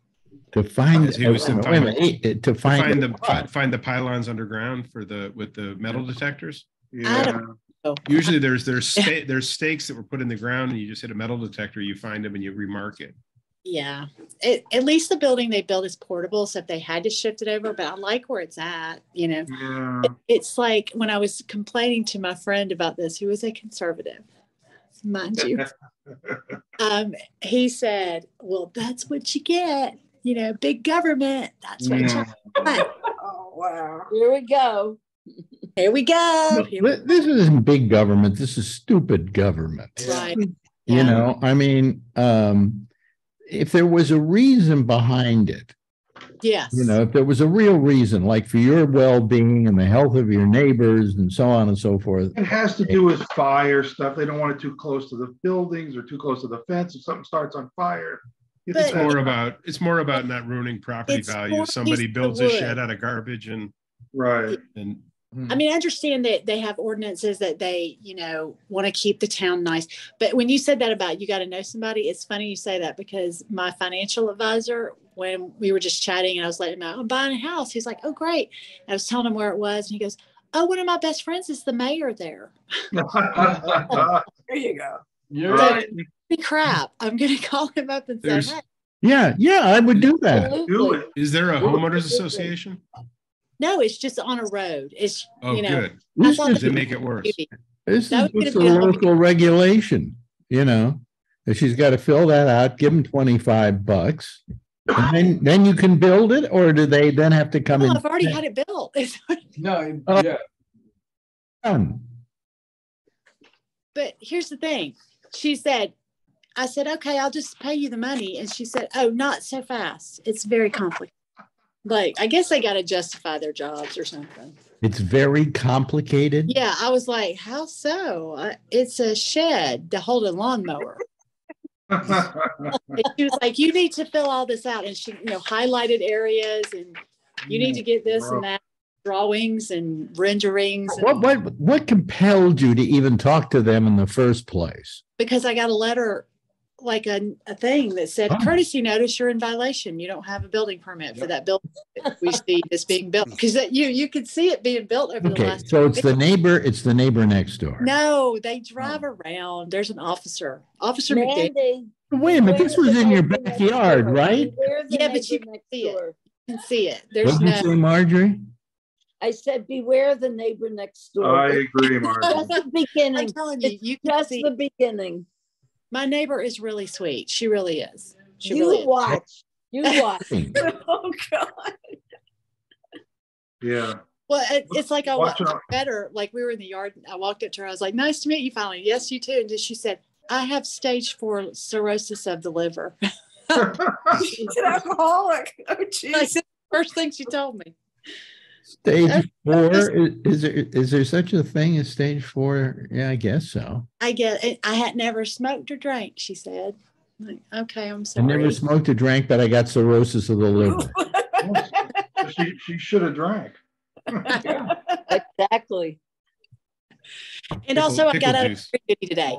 To find,
He was
wait a minute, wait a minute, to
To Find
find
the,
what?
find the pylons underground for the, with the metal detectors?
I
Yeah.
don't know.
Usually there's, there's sta- there's stakes that were put in the ground and you just hit a metal detector, you find them and you remark it.
Yeah, it, at least the building they built is portable. So if they had to shift it over, but I like where it's at, you know,
Yeah.
It- it's like when I was complaining to my friend about this, who was a conservative, mind you, um, he said, well, that's what you get, you know, big government. That's what you
Yeah.
want.
Oh, wow.
Here we go.
Here we go. Here we-
This isn't big government. This is stupid government.
Right.
You
Yeah.
know, I mean, um, if there was a reason behind it,
Yes.
you know, if there was a real reason, like for your well-being and the health of your neighbors and so on and so forth.
It has to do with fire stuff. They don't want it too close to the buildings or too close to the fence. If something starts on fire.
But-
It's more about, it's more about not ruining property value.
more
Somebody builds a shed out of garbage and,
Right.
and
I mean, I understand that they have ordinances that they, you know, want to keep the town nice. But when you said that about you got to know somebody, it's funny you say that because my financial advisor, when we were just chatting and I was letting him know I'm buying a house, he's like, "Oh, great!" I was telling him where it was, and he goes, "Oh, one of my best friends is the mayor there."
There you go.
You're
So-
right.
Holy crap! I'm gonna call him up and say, "Hey."
Yeah, yeah, I would do that.
Do it.
is there a homeowners association?
"No, it's just on a road. It's
Oh,
you know."
good.
I
This
thought
is,
Does it make it worse?
this
that
is just a
gonna
local regulation, you know? If she's got to fill that out, give them twenty-five bucks. And then, then you can build it, or do they then have to come
No,
in?
I've already had it built.
No,
Oh.
yeah.
Done.
But here's the thing. She said, I said, okay, I'll just pay you the money. And she said, oh, not so fast. It's very complicated. Like, I guess they got to justify their jobs or something.
It's very complicated.
Yeah. I was like, how so? It's a shed to hold a lawnmower. And she was like, you need to fill all this out. And she, you know, highlighted areas and you need to get this and that drawings and renderings. and-
What, what, what compelled you to even talk to them in the first place?
because I got a letter like a, a thing that said
Oh.
courtesy notice you're in violation you don't have a building permit for that building that we see is being built because you you could see it being built over the
Okay,
last
so it's the neighbor, it's the neighbor next door.
no they drive oh. around there's an officer officer McDaniel.
Mandy.
Wait a minute, this was in your backyard, right?
Yeah, but you can
next
see it. you can see it there's
What'd you say, Marjorie?
I said, beware the neighbor next door.
I agree, Mark.
Just the beginning.
i'm telling you you can
just
see
the beginning.
My neighbor is really sweet she really is she
You
really is.
watch. You watch. Hmm.
Oh, God.
Yeah.
Well, it, it's like I
Watch
better. Like we were in the yard. and I walked up to her. I was like, "Nice to meet you." Finally, yes, you too. And she said, "I have stage four cirrhosis of the liver."
She's an alcoholic. Oh,
I
jeez.
said, first thing she told me.
Stage four, is, is there, is there such a thing as stage four? Yeah, I guess so.
I get. I had never smoked or drank. She said, like, "Okay, I'm sorry."
I never smoked or drank, but I got cirrhosis of the liver.
She, she should have drank.
Exactly.
and also, I
Pickle
got out of jury duty today.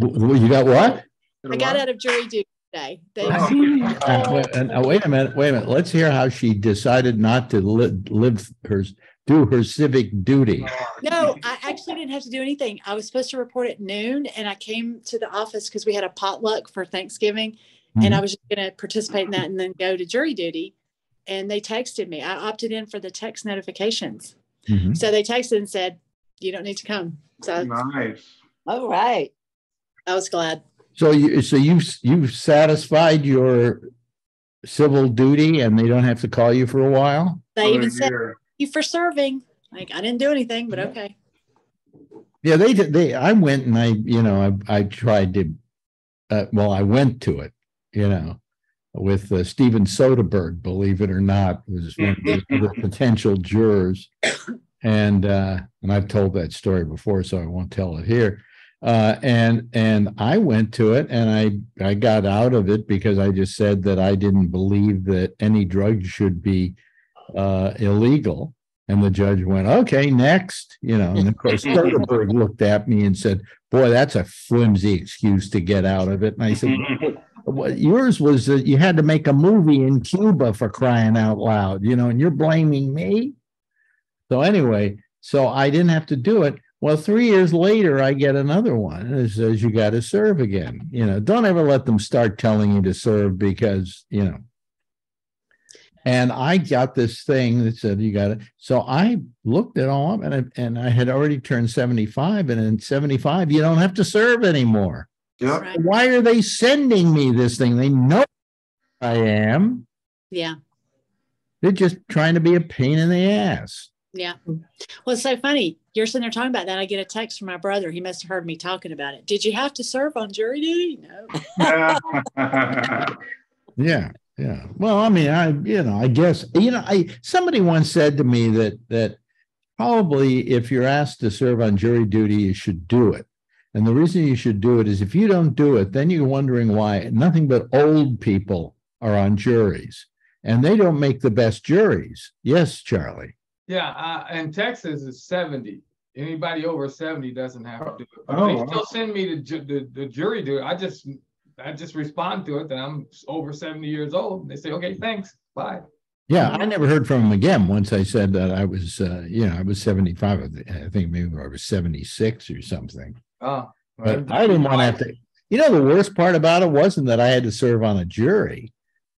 W- You got what?
I got out of jury duty today. They,
Uh, wait- uh, uh, wait a minute, wait a minute. Let's hear how she decided not to live, live her, do her civic duty.
No, I actually didn't have to do anything. I was supposed to report at noon and I came to the office because we had a potluck for Thanksgiving and I was just going to participate in that and then go to jury duty. And they texted me. I opted in for the text notifications.
Mhm.
So they texted and said, you don't need to come. So
Nice.
All right.
I was glad.
So you, so you've, you've satisfied your civil duty and they don't have to call you for a while?
They even said,
year.
you for serving. Like, I didn't do anything, but okay.
Yeah, they did. They, I went and I, you know, I, I tried to, uh, well, I went to it, you know, with uh, Steven Soderbergh, believe it or not, was one of the other potential jurors. And, uh, and I've told that story before, so I won't tell it here. Uh, and, and I went to it and I, I got out of it because I just said that I didn't believe that any drug should be, uh, illegal. And the judge went, okay, next, you know, and of course Soderbergh looked at me and said, boy, that's a flimsy excuse to get out of it. And I said, "What- what yours was that you had to make a movie in Cuba for crying out loud, you know, and you're blaming me. So anyway, so I didn't have to do it. Well, three years later, I get another one. and It says you got to serve again. You know, don't ever let them start telling you to serve because, you know, and I got this thing that said you got it. So I looked it all up and I, and I had already turned 75 and in 75 you don't have to serve anymore.
Yep.
Right.
Why are they sending me this thing? They know I am.
Yeah.
They're just trying to be a pain in the ass.
Yeah. Hmm. Well, it's so funny. You're sitting there talking about that. I get a text from my brother. He must have heard me talking about it. Did you have to serve on jury duty? No.
Yeah, yeah. Well, I mean, I, you know, I guess, you know, I, somebody once said to me that, that probably if you're asked to serve on jury duty, you should do it. And the reason you should do it is if you don't do it, then you're wondering why nothing but old people are on juries and they don't make the best juries. Yes, Charlie.
Yeah, uh, in Texas is seventy. Anybody over seventy doesn't have to do it. But
Oh,
they
wow.
still send me the, ju- the, the jury do. I just, I just respond to it that I'm over seventy years old. They say, okay, thanks, bye.
Yeah, I never heard from him again. Once I said that I was, uh, you know, I was 75. I think maybe I was 76 or something.
Uh,
But I didn't want to have to, you know, the worst part about it wasn't that I had to serve on a jury.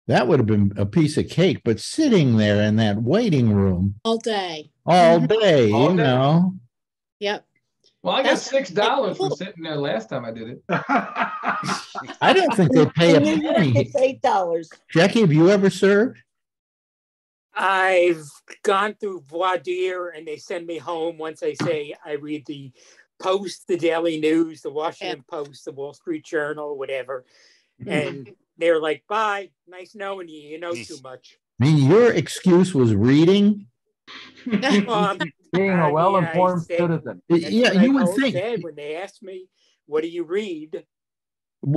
That would have been a piece of cake, but sitting there in that waiting room
All day.
all mm-hmm. day,
All
you
day.
know.
Yep.
Well, I got six dollars for sitting there last time I did it.
I don't think they pay a
In New York,
penny.
it's eight dollars.
Jackie, have you ever served?
I've gone through voir dire and they send me home once I say I read the Post, the Daily News, the Washington Post, the Wall Street Journal, whatever. Mm-hmm. And they're like, bye, nice knowing you. You know too much.
I mean, your excuse was reading.
Um,
Being a well-informed
I said-
citizen.
that's
Yeah,
what
you would think.
said when they asked me, what do you read?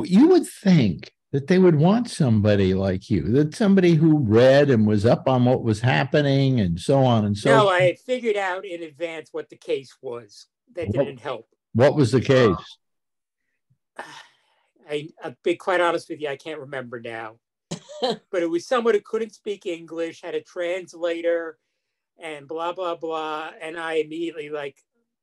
you would think that they would want somebody like you, that somebody who read and was up on what was happening and so on and so.
No, I had figured out in advance what the case was. That
What-
didn't help.
What was the case?
I, I'll be quite honest with you, I can't remember now. but it was someone who couldn't speak English, had a translator, and blah blah blah. And I immediately like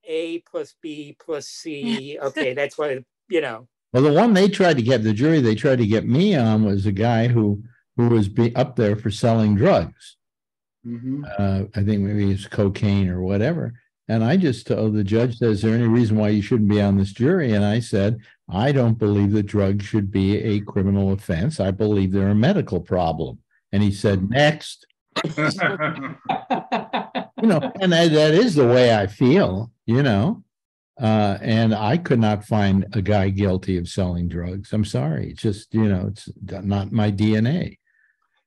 A plus B plus C. Okay, that's what you know.
Well, the one they tried to get the jury they tried to get me on was a guy who who was be up there for selling drugs.
Mhm.
Uh, I think maybe it's cocaine or whatever. And I just told the judge, says, "Is there any reason why you shouldn't be on this jury?" And I said, "I don't believe that drugs should be a criminal offense. I believe they're a medical problem." And he said, "Next." you know, and that, that is the way I feel, you know. Uh, and I could not find a guy guilty of selling drugs. I'm sorry. It's just, you know, it's not my DNA.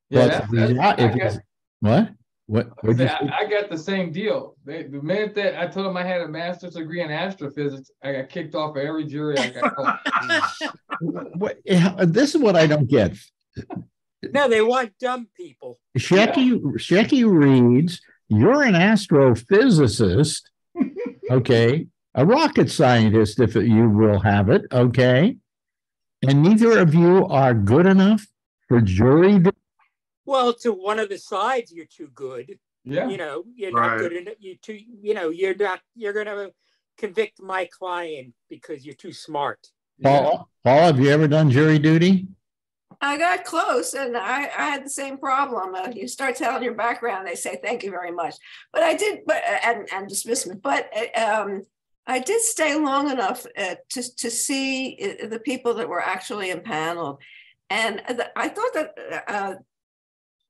Yeah,
But
that-
if
that-
if
I
he's- what? What?
I,
what'd you?
I, I got the same deal. They, the minute that I told them I had a master's degree in astrophysics, I got kicked off of every jury I got. called.
What- eh, This is what I don't get.
No, they want dumb people.
Shecky, Shecky reads, you're an astrophysicist, okay? A rocket scientist, if you will have it, okay? And neither of you are good enough for jury. Du-
Well, to one of the sides, you're too good.
Yeah.
You know, you're
Right.
not good enough. You too. You know, you're not. You're gonna convict my client because you're too smart.
Paul, Paul, have you ever done jury duty?
I got close and I, I had the same problem. Uh, you start telling your background, they say, thank you very much. But I did, but, uh, and, and dismissment, but uh, um, I did stay long enough uh, to, to see uh, the people that were actually impaneled. And the, I thought that uh,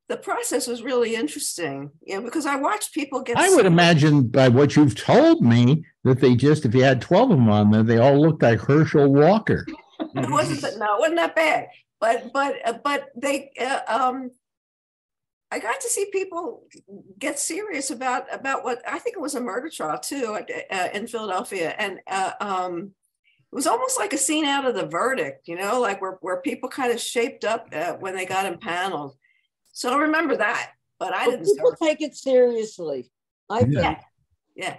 the process was really interesting, you know, because I watched people get.
I would imagine by what you've told me that they just, if you had 12 of them on there, they all looked like Herschel Walker.
It wasn't that, no, it wasn't that bad. But but uh, but they uh, um I got to see people get serious about about what I think it was a murder trial too uh, in Philadelphia, and uh, um, it was almost like a scene out of the verdict, you know, like where where people kind of shaped up uh, when they got impaneled. So I remember that, but I didn't.
people
Start.
take it seriously. I think.
Yeah, yeah.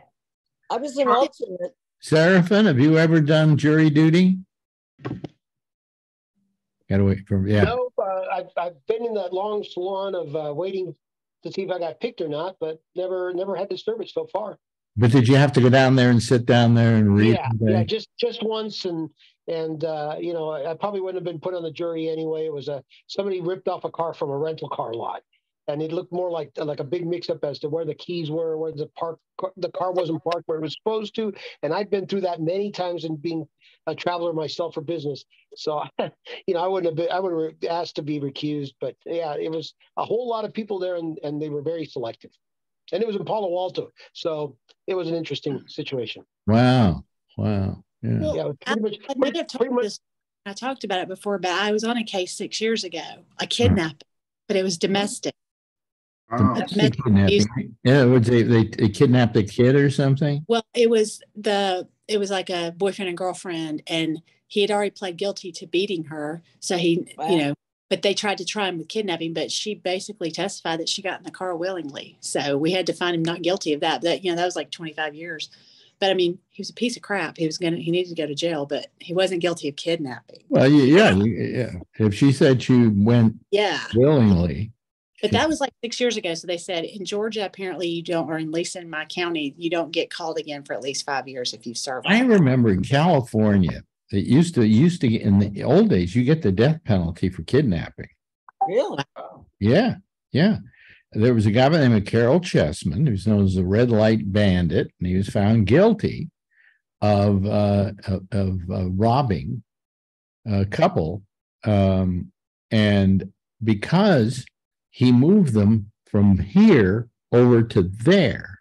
I was an alternate.
Seraphin, have you ever done jury duty? Gotta wait for, yeah.
No, uh, I've, I've been in that long salon of uh, waiting to see if I got picked or not, but never never had the service so far.
But did you have to go down there and sit down there and read?
Yeah, yeah, just just once, and and uh, you know, I probably wouldn't have been put on the jury anyway. It was a somebody ripped off a car from a rental car lot, and it looked more like like a big mix-up as to where the keys were, where the park the car wasn't parked where it was supposed to. And I've been through that many times and being a traveler myself for business, so you know, I wouldn't have been I would have asked to be recused. But yeah, it was a whole lot of people there, and and they were very selective. And it was in Palo Alto, so it was an interesting situation.
Wow, wow, yeah.
Well,
Yeah, it
I,
much,
I
pretty,
might have talked
much
this. I talked about it before, but I was on a case six years ago, a hmm. kidnapping, but it was domestic.
Wow.
Domestic kidnapping. Yeah, would they, they they kidnapped a kid or something?
Well, it was the it was like a boyfriend and girlfriend, and he had already pled guilty to beating her. So he,
Wow.
you know, but they tried to try him with kidnapping, but she basically testified that she got in the car willingly. So we had to find him not guilty of that. That you know that was like twenty five years. But I mean, he was a piece of crap. He was gonna he needed to go to jail, but he wasn't guilty of kidnapping.
Well, you- yeah, yeah. If she said she went
Yeah.
willingly,
But that was like six years ago. So they said in Georgia, apparently you don't, or at least in my county, you don't get called again for at least five years if you serve.
I remember in California, it used to used to in the old days you get the death penalty for kidnapping.
Really?
Yeah, yeah. There was a guy by the name of Caryl Chessman, who's known as the Red Light Bandit, and he was found guilty of uh, of, of uh, robbing a couple, um, and because he moved them from here over to there,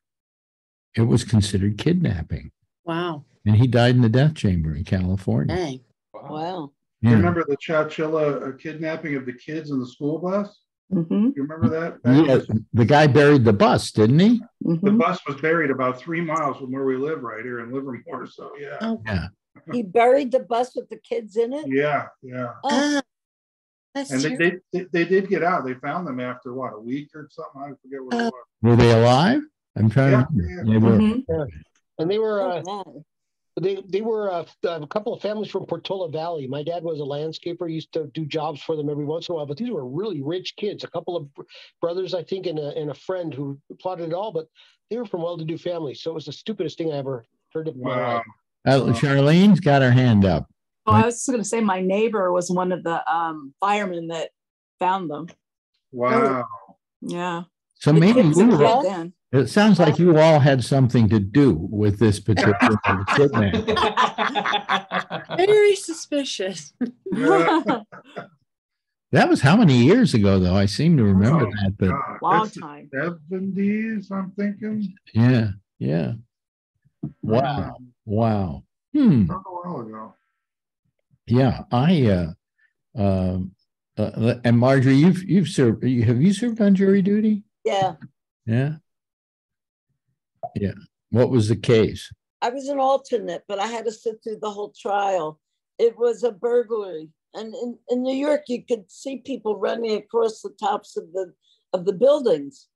it was considered kidnapping,
Wow.
and he died in the death chamber in California.
Dang.
Wow.
You
Yeah.
remember the Chowchilla uh, kidnapping of the kids in the school bus?
Mhm,
You remember that? That
Yeah,
was-
the guy buried the bus, didn't he?
The
mhm.
bus was buried about three miles from where we live right here in Livermore. So yeah,
Oh,
Yeah.
He buried the bus with the kids in it?
yeah, yeah.
Oh,
ah, that's
And they,
terrible.
they, they did get out. They found them after what, a week or something? I forget what it
Uh,
was.
Were they alive? I'm trying
Yeah,
to remember.
yeah.
They were.
Mhm.
and they were
oh,
uh,
wow.
They they were uh, a couple of families from Portola Valley. My dad was a landscaper. Used to do jobs for them every once in a while. But these were really rich kids. A couple of brothers, I think, and a and a friend who plotted it all. But they were from well-to-do families. So it was the stupidest thing I ever heard of.
Wow.
Uh, Charlene's got her hand up.
Oh, I was just gonna say my neighbor was one of the um firemen that found them.
Wow.
Yeah.
So maybe
kids
you
and
all,
then.
It sounds like you all had something to do with this particular kidnapping.
Very suspicious.
That was how many years ago, though? I seem to remember
Oh,
that, but
God,
Long
that's the
time.
Seventies, I'm thinking.
yeah, yeah. Wow, wow. Hmm.
A while ago.
Yeah, I. uh um, uh, and Marjorie, you've you've served. you- Have you served on jury duty?
Yeah,
Yeah. Yeah. What was the case?
I was an alternate, but I had to sit through the whole trial. It was a burglary. And in, in New York, you could see people running across the tops of the of the buildings.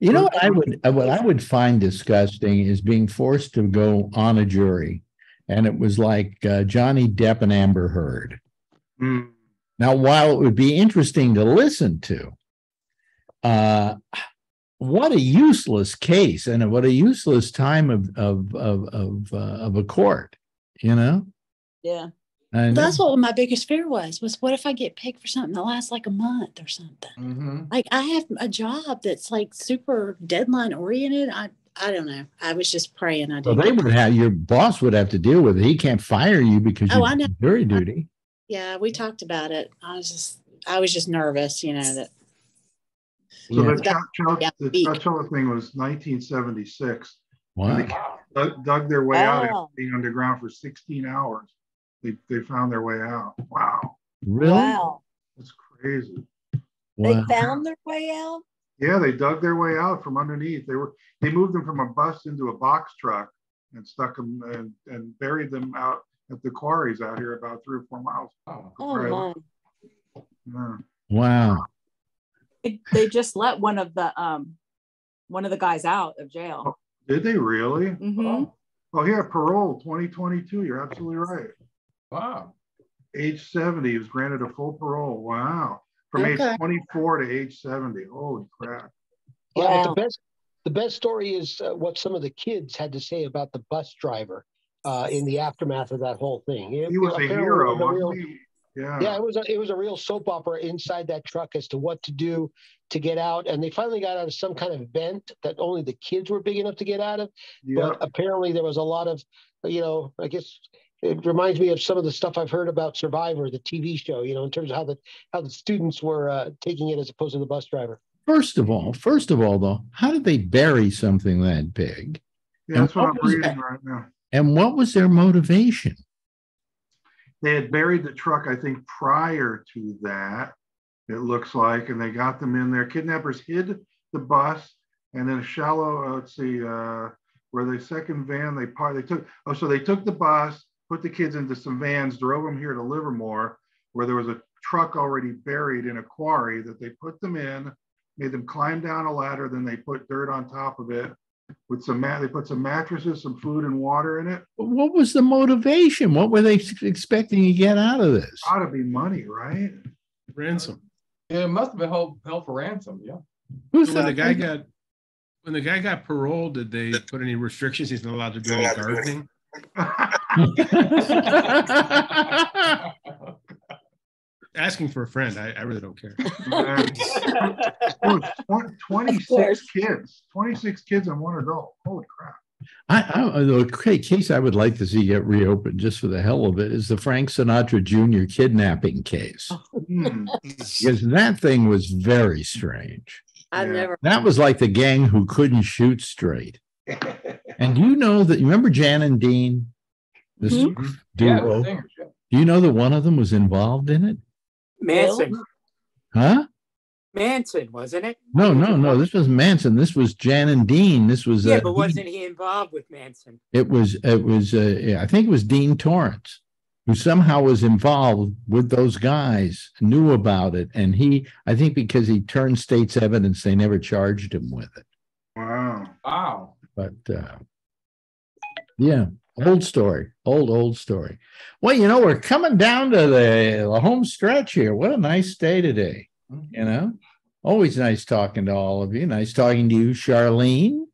You know what I would what I would find disgusting is being forced to go on a jury, and it was like uh, Johnny Depp and Amber Heard.
Hmm.
Now, while it would be interesting to listen to, uh, what a useless case and what a useless time of of of of, uh, of a court, you know.
Yeah.
And
That's what my biggest fear was. Was what if I get picked for something that lasts like a month or something?
Mhm.
Like I have a job that's like super deadline oriented. I I don't know. I was just praying I didn't.
they would have your boss would have to deal with it. He can't fire you because
Oh,
you
I know.
jury duty.
Yeah, we talked about it. I was just I was just nervous, you know, that
So
Yeah.
the Chowchilla,
Yeah,
the
beak.
Chowchilla thing was nineteen seventy-six.
Wow.
Dug, dug their way out
Wow.
after oh. being underground for sixteen hours. They, they found their way out. Wow,
Really?
Wow.
that's crazy.
They
Wow.
found their way out.
Yeah, they dug their way out from underneath. They were, they moved them from a bus into a box truck and stuck them and, and buried them out at the quarries out here about three or four miles.
Oh,
Oh
Right.
my.
Yeah.
Wow.
They, they just let one of the um one of the guys out of jail.
Did they really?
Mhm.
Oh, yeah, parole, twenty twenty-two. You're absolutely right.
Wow.
Age seventy, he was granted a full parole. Wow. From age twenty-four to age seventy. Holy crap.
Yeah,
Wow.
the best the best story is uh, what some of the kids had to say about the bus driver uh, in the aftermath of that whole thing. It-
He was a hero,
was a real-
wasn't he? Yeah.
Yeah, it was a, it was a real soap opera inside that truck as to what to do to get out, and they finally got out of some kind of vent that only the kids were big enough to get out of.
Yeah.
But apparently, there was a lot of, you know, I guess it reminds me of some of the stuff I've heard about Survivor, the TV show. You know, in terms of how the how the students were uh, taking it as opposed to the bus driver.
First of all, first of all, though, how did they bury something that big?
Yeah, that's what
And
I'm reading
that?
right now.
And what was their motivation?
They had buried the truck, I think, prior to that, it looks like, and they got them in there. Kidnappers hid the bus and then a shallow, uh, let's see, uh, where the second van they part, they took, oh, so they took the bus, put the kids into some vans, drove them here to Livermore, where there was a truck already buried in a quarry that they put them in, made them climb down a ladder, then they put dirt on top of it with some mat, they put some mattresses, some food and water in it.
What was the motivation? What were they expecting to get out of this?
Ought to be money, right?
Ransom.
Yeah, it must have been held, held for ransom. Yeah.
Who
So when the guy
they-
got, when the guy got paroled, did they put any restrictions? He's not allowed to do any gardening? Asking for a friend. I, I really don't care.
Oh, 26 kids, 26 kids and one adult. Holy crap.
I, I, the ca- case I would like to see get reopened just for the hell of it is the Frank Sinatra Jr. kidnapping case.
Hmm.
Because that thing was very strange.
I've
Yeah.
never
That was like the gang who couldn't shoot straight. And you know that you remember Jan and Dean? This
Mhm.
Duo.
yeah.
Do you know that one of them was involved in it?
Manson,
Huh?
Manson, wasn't it?
No, no, no. This was Manson. This was Jan and Dean. This was
Yeah,
uh,
but wasn't he involved with Manson?
it was it was uh, yeah, I think it was Dean Torrence who somehow was involved with those guys, knew about it, and he I think because he turned state's evidence, they never charged him with it.
Wow.
Wow.
But uh, yeah, Old story, old, old story. Well, you know, we're coming down to the, the home stretch here. What a nice day today. You know, always nice talking to all of you. Nice talking to you, Charlene.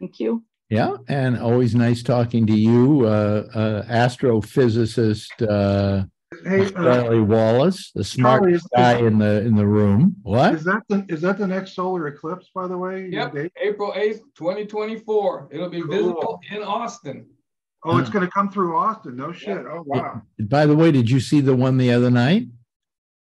Thank you.
Yeah, and always nice talking to you, uh, uh, astrophysicist uh,
Hey, uh,
Charlie Wallace, the
Charlie, is-
smartest guy in the in the room. What?
is that the, is that the next solar eclipse, by the way?
Yep. April eighth, twenty twenty-four. It'll be visible in Austin.
Oh, it's gonna come through Austin. No shit. Oh, wow.
By the way, did you see the one the other night?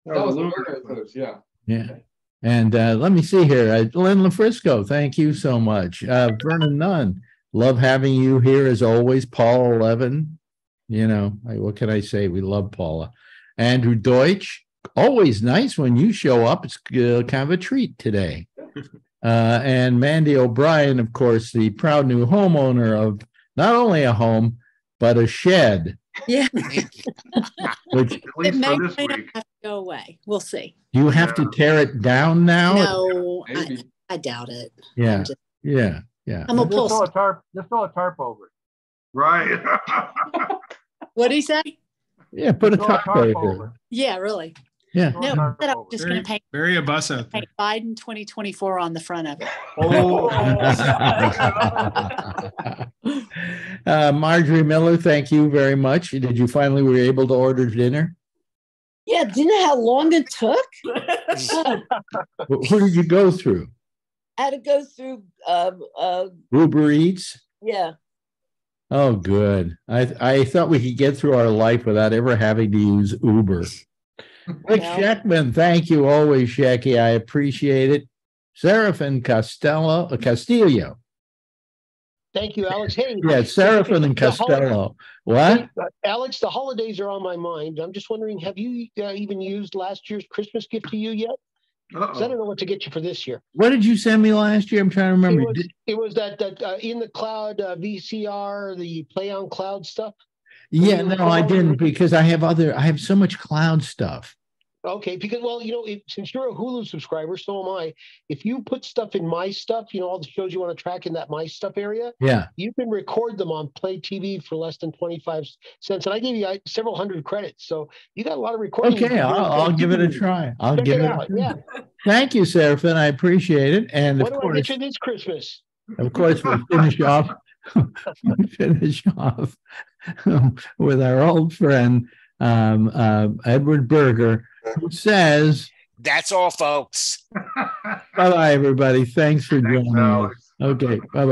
That was a
lunar
lunar yeah.
Yeah. And uh, let me see here. Uh, Lynn LaFrisco, thank you so much. Uh, Vernon Nunn, love having you here as always. Paul 11, you know, I- what can I say? We love Paula. Andrew Deutsch, always nice when you show up. It's uh, kind of a treat today. Uh, and Mandy O'Brien, of course, the proud new homeowner of not only a home, but a shed,
Yeah.
which
At
It
least
may,
for this week.
have to go away. We'll see.
you have to tear it down now.
No, I, I doubt it.
Yeah,
just-
yeah, yeah.
I'm a
Just throw
pull.
a tarp, just throw a tarp over it.
Right.
What do you say?
Yeah, put a
Throw a tarp
over.
over it.
Yeah, really.
Yeah.
No, but I'm just going to paint,
bury a bus out there.
paint Biden 2024 on the front of it.
Oh.
uh, Marjorie Miller, thank you very much. Did you finally were able to order dinner?
Yeah, do you know how long it took?
Wh- Who did you go through?
I had to go through, uh, uh,
Uber Eats.
yeah.
Oh, good. I I thought we could get through our life without ever having to use Uber. Rick
Well-
Sheckman, thank you always, Shecky. I appreciate it. Seraphin Costello, uh, Castillo.
Thank you, Alex. Hey.
Yeah, Seraphin and
the hol-
Costello. What?
Alex, the holidays are on my mind. I'm just wondering, have you uh, even used last year's Christmas gift to you yet? 'Cause I
Uh-oh.
don't know what to get you for this year.
What did you send me last year? I'm trying to
It
remember.
was,
Did-
it was that that uh, in the cloud uh, VCR, the play on cloud stuff.
Yeah, no, I didn't because I have other, I have so much cloud stuff.
Okay, because well, you know, if, since you're a Hulu subscriber, so am I. If you put stuff in my stuff, you know, all the shows you want to track in that my stuff area,
Yeah.
you can record them on Play TV for less than twenty five cents, and I gave you uh, several hundred credits, so you got a lot of recording.
Okay, I'll, I'll give it a try. I'll
Check
give
it
it.
Yeah.
Thank you, Seraphin. I appreciate it. And
What
of
do I
course,
get you this Christmas?
of course, we'll finish off. we'll finish off with our old friend um, uh, Edward Berger, who says,
That's all, folks.
"Bye bye, everybody. Thanks for joining us."
Alex.
Okay, bye bye.